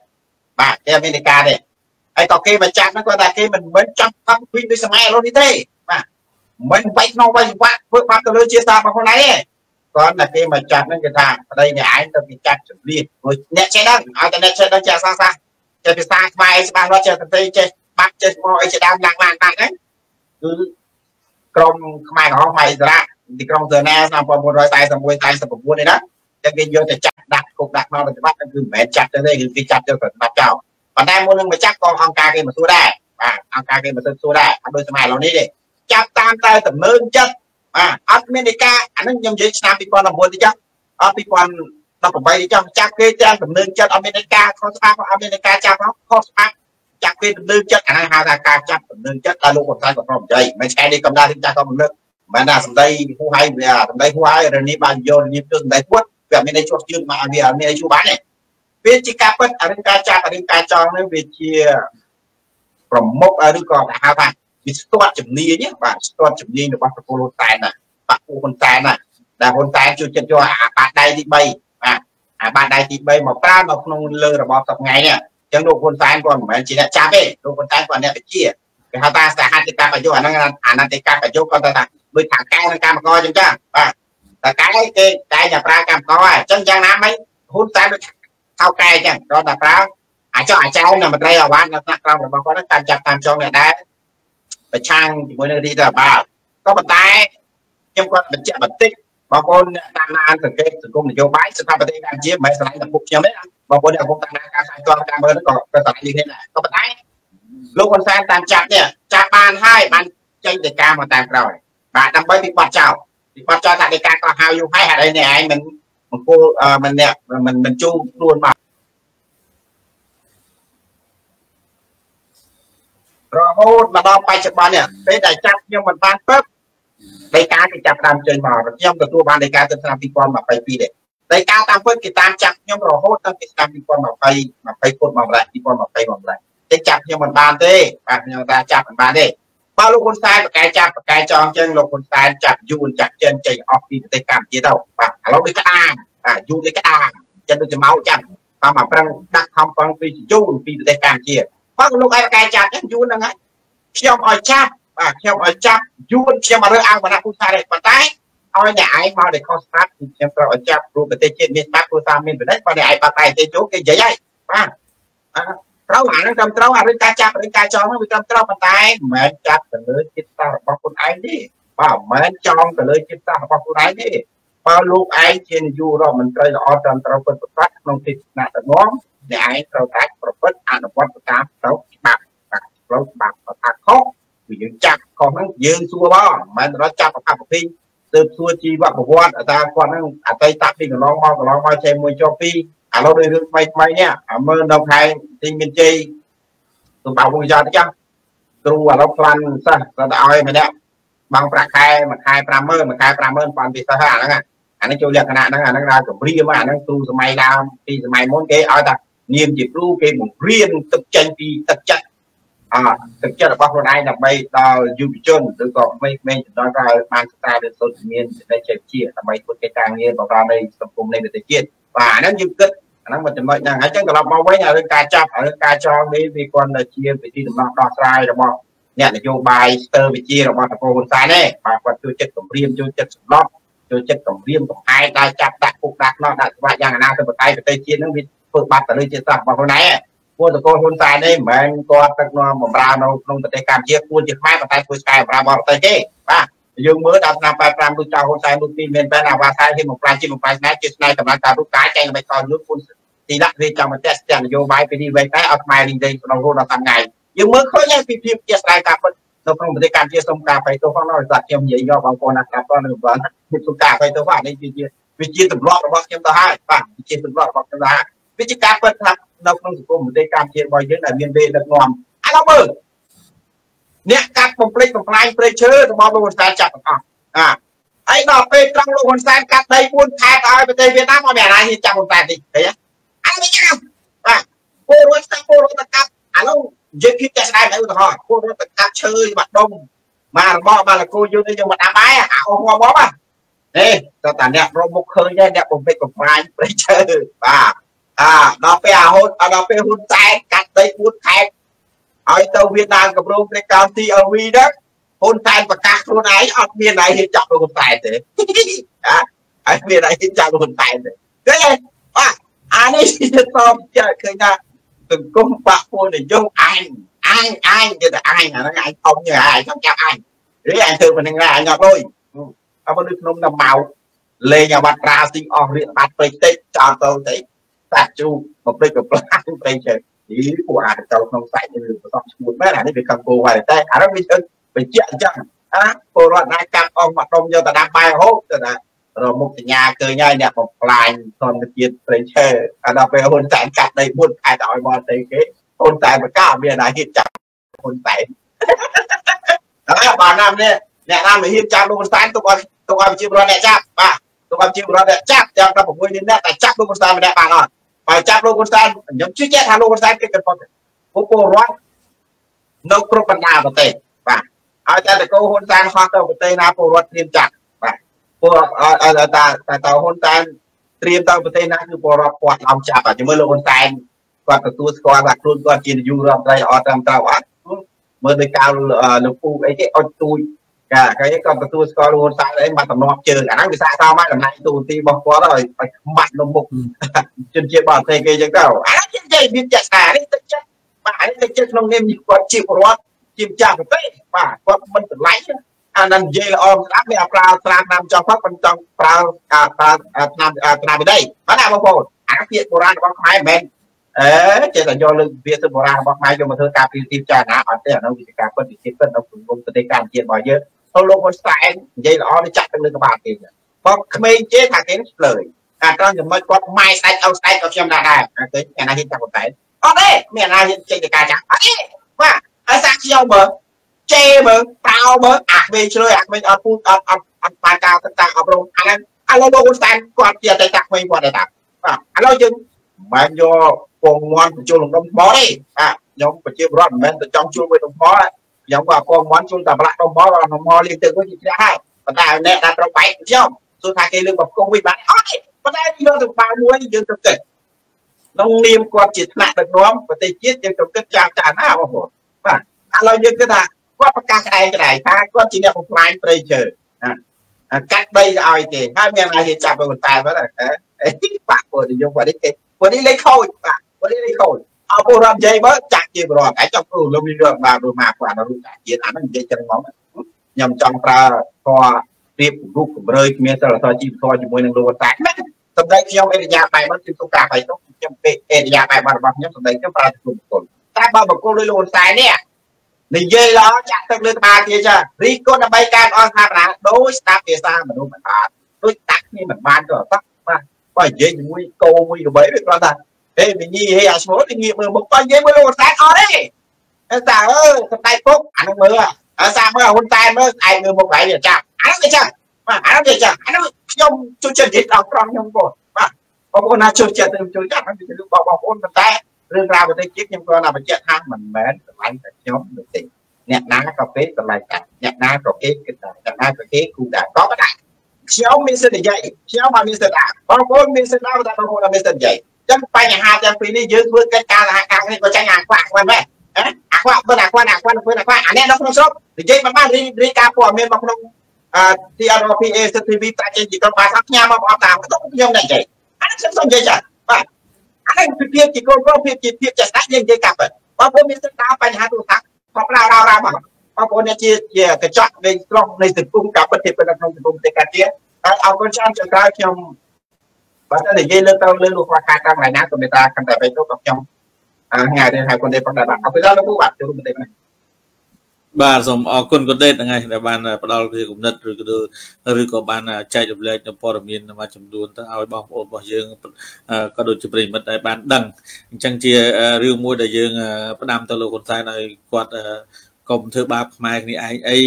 បាទគេមានតែការដែរហើយក៏គេមកចាត់ហ្នឹងគាត់ថាគេមិនមិនចាប់ផឹកពីដូចសម័យឥឡូវនេះទេបាទមិនបាច់ក្នុងវៃវៈធ្វើបាត់ទៅលើជាសារបស់ខ្លួនឯងទេគាត់តែគេមកចាត់ហ្នឹងគេថាប្តីអ្នកឯងទៅពីចាត់ជំនៀសអ្នកចេះដឹងឲ្យតែអ្នកចេះដឹងចេះសាសាចេះភាសាខ្មែរច្បាស់លាស់ចេះតន្ត្រីចេះបាក់ចេះមកអីជាដើមឡើងឡើងបាក់ហ្នឹងគឺ ក្រមខ្មែរក្រហមខ្មែរអិសរាជទីក្រុងសឺណាឆ្នាំ1941 49នេះណាតែគេយកទៅចាប់ដាក់គុកដាក់ក្នុងប្រតិបត្តិគឺមិនមែនចាប់ទៅទេគឺគេចាប់ទៅប្រតិបត្តិចោលប៉ុន្តែមុននឹងមកចាប់ក៏អង្គការគេមកសួរដែរបាទអង្គការគេមកសួរដែរអត់ដូចសម័យឥឡូវនេះទេចាប់តាមតែតំណើងចិត្តបាទអត់មាននៃការអានឹងខ្ញុំនិយាយឆ្នាំ2019ទេចាអត់2018ទេចាចាប់គេទាំងតំណើងចិត្តអត់មាននៃការខុសច្បាប់អត់មាននៃការចាប់ខុសច្បាប់ ចាប់គេដំណើរចិត្តអាហ្នឹងហៅថាការចាប់ដំណើរចិត្តដល់លោកកំសាន្តក៏ប្រមនិយាយមិនឆ្កែនេះកំដៅទីចាស់ក៏មិនលើកមិនថាសម្ដីហួហើយវាសម្ដីហួហើយរនេះបានយករនេះទៅសម្ដីពួតវាមានន័យជាប់ជើងមកវាមានន័យជួបបានទេវាជាការពិតរឿងការចាប់រឿងការចងនេះវាជាប្រមុខឬក៏គេហៅថាវាស្ទាត់ជំនាញបាទស្ទាត់ជំនាញរបស់ប្រពលហ៊ុនសែនណាបាក់ពូហ៊ុនសែនណាដែលហ៊ុនសែនជួយចិត្តយកអាបាដៃទី3បាទអាបាដៃទី3មកប្រើនៅក្នុងលើរបបសប្ងៃនេះអញ្ចឹងលោកហ៊ុនសែនគាត់មិនមែនជាអ្នកចាប់ទេលោកហ៊ុនសែនគាត់អ្នកវិជាគេហៅថាសហតិកប្រយោជន៍អាហ្នឹងអាណតិកប្រយោជន៍គាត់ថាដូចថាកែនឹងកម្មករអញ្ចឹងចាបាទតែកែគេតែតែប្រើកម្មករអញ្ចឹងយ៉ាងណាមិញហ៊ុនសែនដូចថៅកែអញ្ចឹងគាត់តែប្រើអាចចអាចោមនៅមន្ត្រីអាវ៉ាន់នៅថ្នាក់ក្រោមរបស់គាត់តាមចាប់តាមចងអ្នកដែរប្រឆាំងជាមួយនឹងរដ្ឋាភិបាលក៏ប៉ុន្តែខ្ញុំគាត់បញ្ជាក់បន្តិចបងប្អូនតាមដានសង្កេតសង្គមនយោបាយស្ថាប័នកម្ពុជាមិនមែនស្រឡាញ់តែពួកខ្ញុំទេ បងប្អូនអ្នកពុកតាមដានការសាយទាល់ការមើលក៏ក៏ស្រឡាញ់នេះដែរក៏ប៉ុន្តែលោកហ៊ុនសែនតាមចាប់នេះចាប់បានហើយបានចេញទៅការមកតាមក្រោយបាទដើម្បីពីបាត់ចោលពីបាត់ចោលថាដីកាក៏ហៅយូរហើយហេតុអីនេះឯងមិនមង្គលមិនអ្នកមិនមិនជួខ្លួនមករហូតមកដល់បច្ចុប្បន្ននេះពេលដែលចាប់ខ្ញុំមិនបានពឹបដីកាគេចាប់ដើមចេញមកខ្ញុំទទួលបានដីកាទៅឆ្នាំ2022ដែរ ដីកាតាមពិតគេតាមចាប់ខ្ញុំរហូតដល់ពីឆ្នាំ2020 20ពុតមកម្លេះ2020មកម្លេះតែចាប់ខ្ញុំមិនបានទេបាទខ្ញុំថាចាប់មិនបានទេបើលោកហ៊ុនសែនប្រកែចាប់ប្រកែចងចឹងលោកហ៊ុនសែនចាប់យូនចាប់ចិនចេញអស់ពីប្រទេសកម្ពុជាទៅបាទឥឡូវដូចក្តារបាទយូនដូចក្តារចិនដូចចំោចាប់តាមមកប្រឹងដាក់ខំប្រឹងពីយូនពីប្រទេសកម្ពុជាបើលោកឯងប្រកែចាប់ចឹងយូនហ្នឹងហើយខ្ញុំឲ្យចាប់បាទខ្ញុំឲ្យចាប់យួនខ្ញុំមករើអង្គវណ្ណៈពុទ្ធសាសនាប៉ុន្តែ ឲ្យអ្នកឯងមកដែលខុសស្ដាប់ខ្ញុំត្រូវឲ្យចាប់ព្រោះប្រទេសជាតិមានស្ដាប់ព្រោះតាមមានប្រទេសបើអ្នកឯងបាត់តែទេចូលគេនិយាយហើយបាទត្រូវអានឹងត្រឹមត្រូវអារឿងការចាប់រឿងការចងហ្នឹងវាត្រឹមត្រូវប៉ុន្តែមិនមែនចាប់ទៅលើចិត្តសាស្ត្ររបស់ខ្លួនឯងទេបាទមិនមែនចង់ទៅលើចិត្តសាស្ត្ររបស់ខ្លួនឯងទេបើលោកឯងជានាយករដ្ឋមន្ត្រីល្អត្រឹមត្រូវពិតប្រាកដក្នុងទស្សនៈដឹកនាំអ្នកឯងត្រូវតែប្រព្រឹត្តអនុវត្តតាមត្រូវច្បាប់បាទត្រូវច្បាប់ថាខុសគឺយើងចាប់ខុសហ្នឹងយើងសួរបងមិនមែនរត់ចាប់ប្រកាសប្រភេទ ទើបសួរជីវប្រវត្តិថាគាត់ហ្នឹងអតីតពីកន្លងមកកន្លងមកចេះមួយចុះពីឥឡូវដូចរឿងថ្មីថ្មីនេះមើលនៅខែទីមានជ័យទៅបៅវងយ៉ាទៅចាគ្រូឥឡូវខ្លាំងសិស្សទៅឲ្យម្នាក់បងប្រាក់ខែមួយខែ50000មួយខែ50000បានពិសេសអាហ្នឹងអានេះចូលលក្ខណៈហ្នឹងអាហ្នឹងដល់កម្រាមអាហ្នឹងគ្រូសម័យដើមពីសម័យមុនគេឲ្យតែនាមជាគ្រូគេបង្រៀនទឹកចេញពីទឹកចិត្តអ ទឹកចិត្តរបស់ខ្លួនឯងដើម្បីដល់យុវជនឬក៏ក្មេងៗចំណុចក្រោយបានសិក្សាឬសូត្រមានចំណេះចេះជាដើម្បីធ្វើកិច្ចការងារបម្រើនៃសង្គមនៃប្រទេសជាតិបាទអាហ្នឹងយើងគិតអាហ្នឹងមួយចំណុចហ្នឹងហើយចឹងត្រឡប់មកវិញរឿងការចាប់រឿងការចងនេះវាគាត់ទៅជាវិធីដំណោះដោះស្រាយរបស់អ្នកនយោបាយស្ទើរវិជារបស់តកូហ៊ុនសែនទេបាទគាត់ជួយចិត្តគម្រាមជួយចិត្តសម្លប់ជួយចិត្តគម្រាមកំហែងដល់ចាប់ដាក់គុកដាក់ខ្នោះដាក់ស្វាយ៉ាងណាទៅបតៃប្រទេសជាតិហ្នឹងវាធ្វើបាត់ទៅលើជាតិសាសន៍របស់ខ្លួនឯង ពួកតកូលហ៊ុនសែននេះមិនមែនគាត់ទឹកនាំបំរើនៅក្នុងប្រទេសកម្ពុជាគួរជាខ្មែរប៉ុន្តែធ្វើឆ្កែបំរើបរទេសទេបាទយើងមើលដល់ឆ្នាំ85ដូចចៅហ៊ុនសែនដូចទីមានបែរអាវ៉ាសាយហ៊ានបំផ្លាញជាបំផ្លាញស្នេហ៍ជាស្នេហ៍តម្លៃការរូបកាយចែងដើម្បីកយុទ្ធគុណទីដាក់វាចាំមតិស្ទនយោបាយពីនេះវិញតែឲ្យខ្មែររីងរៃក្នុងរហូតដល់ថ្ងៃយើងមើលឃើញហើយពីភាពជាស្ដាយការពិតនៅក្នុងប្រទេសកម្ពុជាសូមការបៃតោផងដល់តែខ្ញុំនិយាយយកបងប្អូនណាស្ដាប់តនៅបានសូមការបៃតោបាទនេះជាវាជាទម្លាប់របស់ខ្ញុំទៅហើយបាទវាជាទម្លាប់របស់ខ្ញុំទៅហើយវាជាការពិតថា នៅក្នុងសង្គមប្រទេសកម្ពុជារបស់យើងដែលមានវេដឹកនាំឥឡូវមើលអ្នកកាត់បំភ្លេចបំផ្លាញព្រៃឈើរបស់លោកហ៊ុនសែនចាប់ទាំងអស់អាហើយដល់ពេលត្រង់លោកហ៊ុនសែនកាត់ដី4ខេត្តឲ្យប្រទេសវៀតណាមមកមានអាណាហ៊ានចាប់ហ៊ុនសែននេះឃើញអញមិនចាប់បាទពលរដ្ឋស្ដាប់ពលរដ្ឋកាត់ឥឡូវនិយាយភាពចាស់ស្ដែងឧទាហរណ៍ពលរដ្ឋកាត់ឈើបាត់ដុំមករបស់បាល់គោយើងយើងមកដាំបាយអាអស់ងាប់ងាប់នេះតើតាអ្នករកមុខឃើញដែរអ្នកបំពេចបំផ្លាញព្រៃឈើបាទ អាដល់ពេលអាហ៊ុនដល់ពេលហ៊ុនតែកាត់ដី4ខែឲ្យទៅវៀតណាមកម្រងព្រះកោទីអវីហ្នឹងហ៊ុនតែប្រកាសខ្លួនឯងអត់មានអីហ៊ានចាប់ហ៊ុនតែទេអត់មានអីហ៊ានចាប់ហ៊ុនតែទេទេបាទអានេះជាតបចាឃើញថាសង្គមបាក់ពលនយោបាយអញអញអញគេតែអញអាហ្នឹងអញធំ như អញចង់ចាប់អញឬអញធ្វើមិនហ្នឹងអញអត់លុយអត់ដូចខ្ញុំដល់មកលេងអាវត្តប្រាស៊ីអស់រៀកបាត់ពេកតិចចោលទៅតិច សាច់ជ្រូកបំពេចបំផ្លាញប្រេងចេះទីពួកអាចទៅក្នុងសាច់នេះប្រសពឈ្មោះមែនអានេះវាកំពោហើយតែអានោះវាទៅបញ្ជាក់អញ្ចឹងអាពលរដ្ឋណាកាប់អស់មកដុំយកទៅដាក់បាយហូបទៅណារមុខសញ្ញាឃើញហើយអ្នកបំផ្លាញធម្មជាតិប្រេងឈើអាដល់ពេលហ៊ុនសែនកាត់ដីមុនខែទៅឲ្យមកទៅគេហ៊ុនសែនប្រកាសមានអាហ៊ានចាប់ហ៊ុនសែនហើយបាទណានេះអ្នកណាមិនហ៊ានចាប់លោកហ៊ុនសែនទុកឲ្យទុកឲ្យប្រជាពលរដ្ឋអ្នកចាប់បាទទុកឲ្យប្រជាពលរដ្ឋអ្នកចាប់ទាំង16នាក់តែចាប់លោកហ៊ុនសែនម្នាក់បានអត់ បើចាប់លោកហ៊ុនសែនខ្ញុំជឿជាក់ថាលោកហ៊ុនសែនគេកំពុងពួកពលរដ្ឋនៅគ្រប់បណ្ដាប្រទេសបាទឲ្យតែតកោហ៊ុនសែនហោះទៅប្រទេសណាពលរដ្ឋត្រៀមចាក់បាទពួកតាតាតហ៊ុនសែនត្រៀមទៅប្រទេសណាគឺពលរដ្ឋគាត់ឡំចាប់អាជាមួយលោកហ៊ុនសែនគាត់ទទួលស្គាល់ថាខ្លួនគាត់ជានាយករដ្ឋមន្ត្រីអត់ត្រឹមត្រូវអត់មើលដោយកៅលោកពូអីគេអុចទូច ចាគេគាត់ទទួលស្គាល់លោកហ៊ុនសែនអីមកតំណប់ជើងអាហ្នឹងវាសាកសមមកតំណែងទូទីរបស់គាត់ឲ្យឲ្យខ្មាត់នៅមុខជនជាតិបរទេសគេអញ្ចឹងទៅអាហ្នឹងនិយាយមានចាក់ស្ដានេះទឹកចិត្តបាទអានេះទឹកចិត្តក្នុងនាមគាត់ជាពលរដ្ឋជាម្ចាស់ប្រទេសបាទគាត់មិនបន្លាយអានឹងនិយាយល្អស្ដាប់មានប្រើត្រាតាមចង់ផឹកមិនចង់ប្រើប្រើតាមតាមវិដីបាទណាបងប្អូនអាពាក្យបុរាណរបស់ខ្មែរមិនមែនអេចេះតែយកលើវាទៅបុរាណរបស់ខ្មែរយកមកធ្វើការពីទីចារណាអត់ទេអានោះវិទ្យាការពិតវិទ្យាពិតនៅក្នុងប្រទេសកម្ពុជារបស់យើង ទៅលោកហ៊ុនសែននិយាយល្អទៅចាក់ទៅលើក្បាលគេបងក្មេងជេរថាគេឆ្លើយអាត្រង់ចំណុចគាត់ម៉ែស្ដេចឲ្យស្ដេចក៏ខ្ញុំដែរដែរឃើញអាណាហ៊ានចាក់ប៉ុន្តែអត់ទេមានអាណាហ៊ានចេញទៅការចាក់អត់ទេបាទហើយសាខ្ញុំមើលជេរមើលប្រោមើលអាក្មេងឆ្លើយអាក្មេងអត់ពូអត់អត់អត់បានការសិក្សាអប់រំអាហ្នឹងឥឡូវលោកហ៊ុនសែនគាត់ជាអតីតក្មេងគាត់ដែរតាបាទឥឡូវយើងមិនបានយកពងមន់បញ្ចូលលំដុំថ្មទេបាទខ្ញុំប្រជាពលរដ្ឋមិនមែនទៅចង់ជួលមួយដុំថ្ម ខ្ញុំក៏ពងមន់ជួលតែប្រាក់ដុំថ្មក៏ដុំថ្មលេងទៅវិញជាជ្រះហើយប៉ុន្តែអ្នកដែលត្រូវបែកខ្ញុំសួរថាគេលើកបង្គំវិញបាទអត់ទេប៉ុន្តែយើងទៅបាមួយយើងទៅគិតក្នុងនាមគាត់ជាថ្នាក់ដឹកនាំប្រទេសជាតិយើងទៅគិតចាស់ចាស់ណាបងប្អូនបាទឥឡូវយើងគិតថាគាត់ប្រកាសក្តែងក្តែងថាគាត់ជាអ្នកបំផ្លាញព្រៃឈើកាត់ដីឲ្យទេហើយមានអាជាចាប់ទៅតែបាទអីបាក់ពលនិយមគាត់នេះគេពលនេះលេខខូចបាទពលនេះលេខខូច អពុរដ្ឋនិយាយបើចាក់ជាបរដ្ឋតែចង់ព្រោះលោកមានរឿងបាទព្រោះមកគាត់រូបជាតិអាហ្នឹងនិយាយចឹងហ្មងខ្ញុំចង់ប្រើពណ៌រៀបរូបគម្រើគ្មានសិលធម៌ជីវធម៌ជាមួយនឹងលោកតាសម្ដេចខ្ញុំអេរិយាបែបហ្នឹងគឺទុកការបែបនោះខ្ញុំពេអេរិយាបែបរបស់ខ្ញុំសម្ដេចខ្ញុំប្រើទៅគុណតែបើបកគលដោយលោកហ៊ុនសែននេះនិយាយល្អចាក់ទឹកលើក្បាលគេចារីគុណដើម្បីការអស់ថាប្រាដោយស្ដាប់ភាសាមនុស្សមិនបានដូចតាក់គ្នាមិនបានទៅអត់បាទបើនិយាយជាមួយគោមួយកបីវាគាត់ថា ហេមីញីហេអាឈ្មោះនេះងាកមើលមុខបើនិយាយមើលលោកសែនអត់ទេតែតាអើសម្ដែងពុកអានោះមើលអាសាមើលហ៊ុនតែនមើលឯងមើលមុខឯងវាចាប់អានោះវាចឹងបាទអានោះវាចឹងអានោះខ្ញុំជួយចិត្តនិយាយដល់ត្រង់ខ្ញុំបងបាទបងប្អូនណាជួយចិត្តខ្ញុំជួយចិត្តខ្ញុំជួយបងប្អូនប៉ុន្តែរឿងរ៉ាវប្រទេសជាតិខ្ញុំគ្រាន់តែបញ្ជាក់ថាមិនមែនតម្លៃតែខ្ញុំនោះទេអ្នកណាក៏ពេលតម្លៃដែរអ្នកណាក៏គេគិតដែរអ្នកណាក៏គេគូដែរក៏ដែរខ្ញុំមានសិទ្ធិនិយាយខ្ញុំអត់មានសិទ្ធិដែរបងប្អូនមានសិទ្ធិដែរតែបងប្អូនអត់មានសិទ្ធិនិយាយ ចឹងបញ្ហាទាំងពីរនេះយើងធ្វើកិច្ចការសហការគ្នាក៏ចាញ់អាខ្វាក់ខ្វាក់មែនអាខ្វាក់បើអាខ្វាក់អាខ្វាក់ធ្វើអាខ្វាក់អានេះនៅក្នុងស្រុកនិយាយមិនបានរីការព័ត៌មានមកក្នុងអឺ TRPA CCTV តាចេញពីក្រុមបាសាផ្ញើមកអត់តាមខ្ញុំតែនិយាយអានេះខ្ញុំសូមនិយាយចាបាទអានេះពីភាពជាកូនប្រុសភាពជាភាពចាស់ស្ដេចយើងនិយាយកាប់បងប្អូនមានសិទ្ធិតាមបញ្ហាទូរស័ព្ទផងរ៉ារ៉ារ៉ាមកបងប្អូនជាជាកញ្ចក់នៃស្រុកនៃសង្គមការពិតជាពិតក្នុងសង្គមប្រទេសកម្ពុជាហើយអរគុណច្រើនចុងក្រោយខ្ញុំ បើតែនិយាយលើទៅលើលោកខ្វះខាតតាមថ្ងៃណាក៏មេតាកាន់តែបីទៅក៏ខ្ញុំថ្ងៃនេះហើយគុណទេប៉ុន្តែបាទអរគុណដល់លោកពូបាទជួបប្រទេសនេះបាទសូមអរគុណគុណដេតថ្ងៃដែលបានផ្ដល់ជាគំនិតឬក៏ឬក៏បានចែករំលែកនៅព័ត៌មានមួយចំនួនទៅឲ្យបងប្អូនរបស់យើងក៏ដូចជាប្រិមិត្តដែលបានដឹងអញ្ចឹងជារឿងមួយដែលយើងផ្ដាំទៅលោកហ៊ុនសែនឲ្យគាត់កុំធ្វើបាបខ្មែរគ្នាឯងអី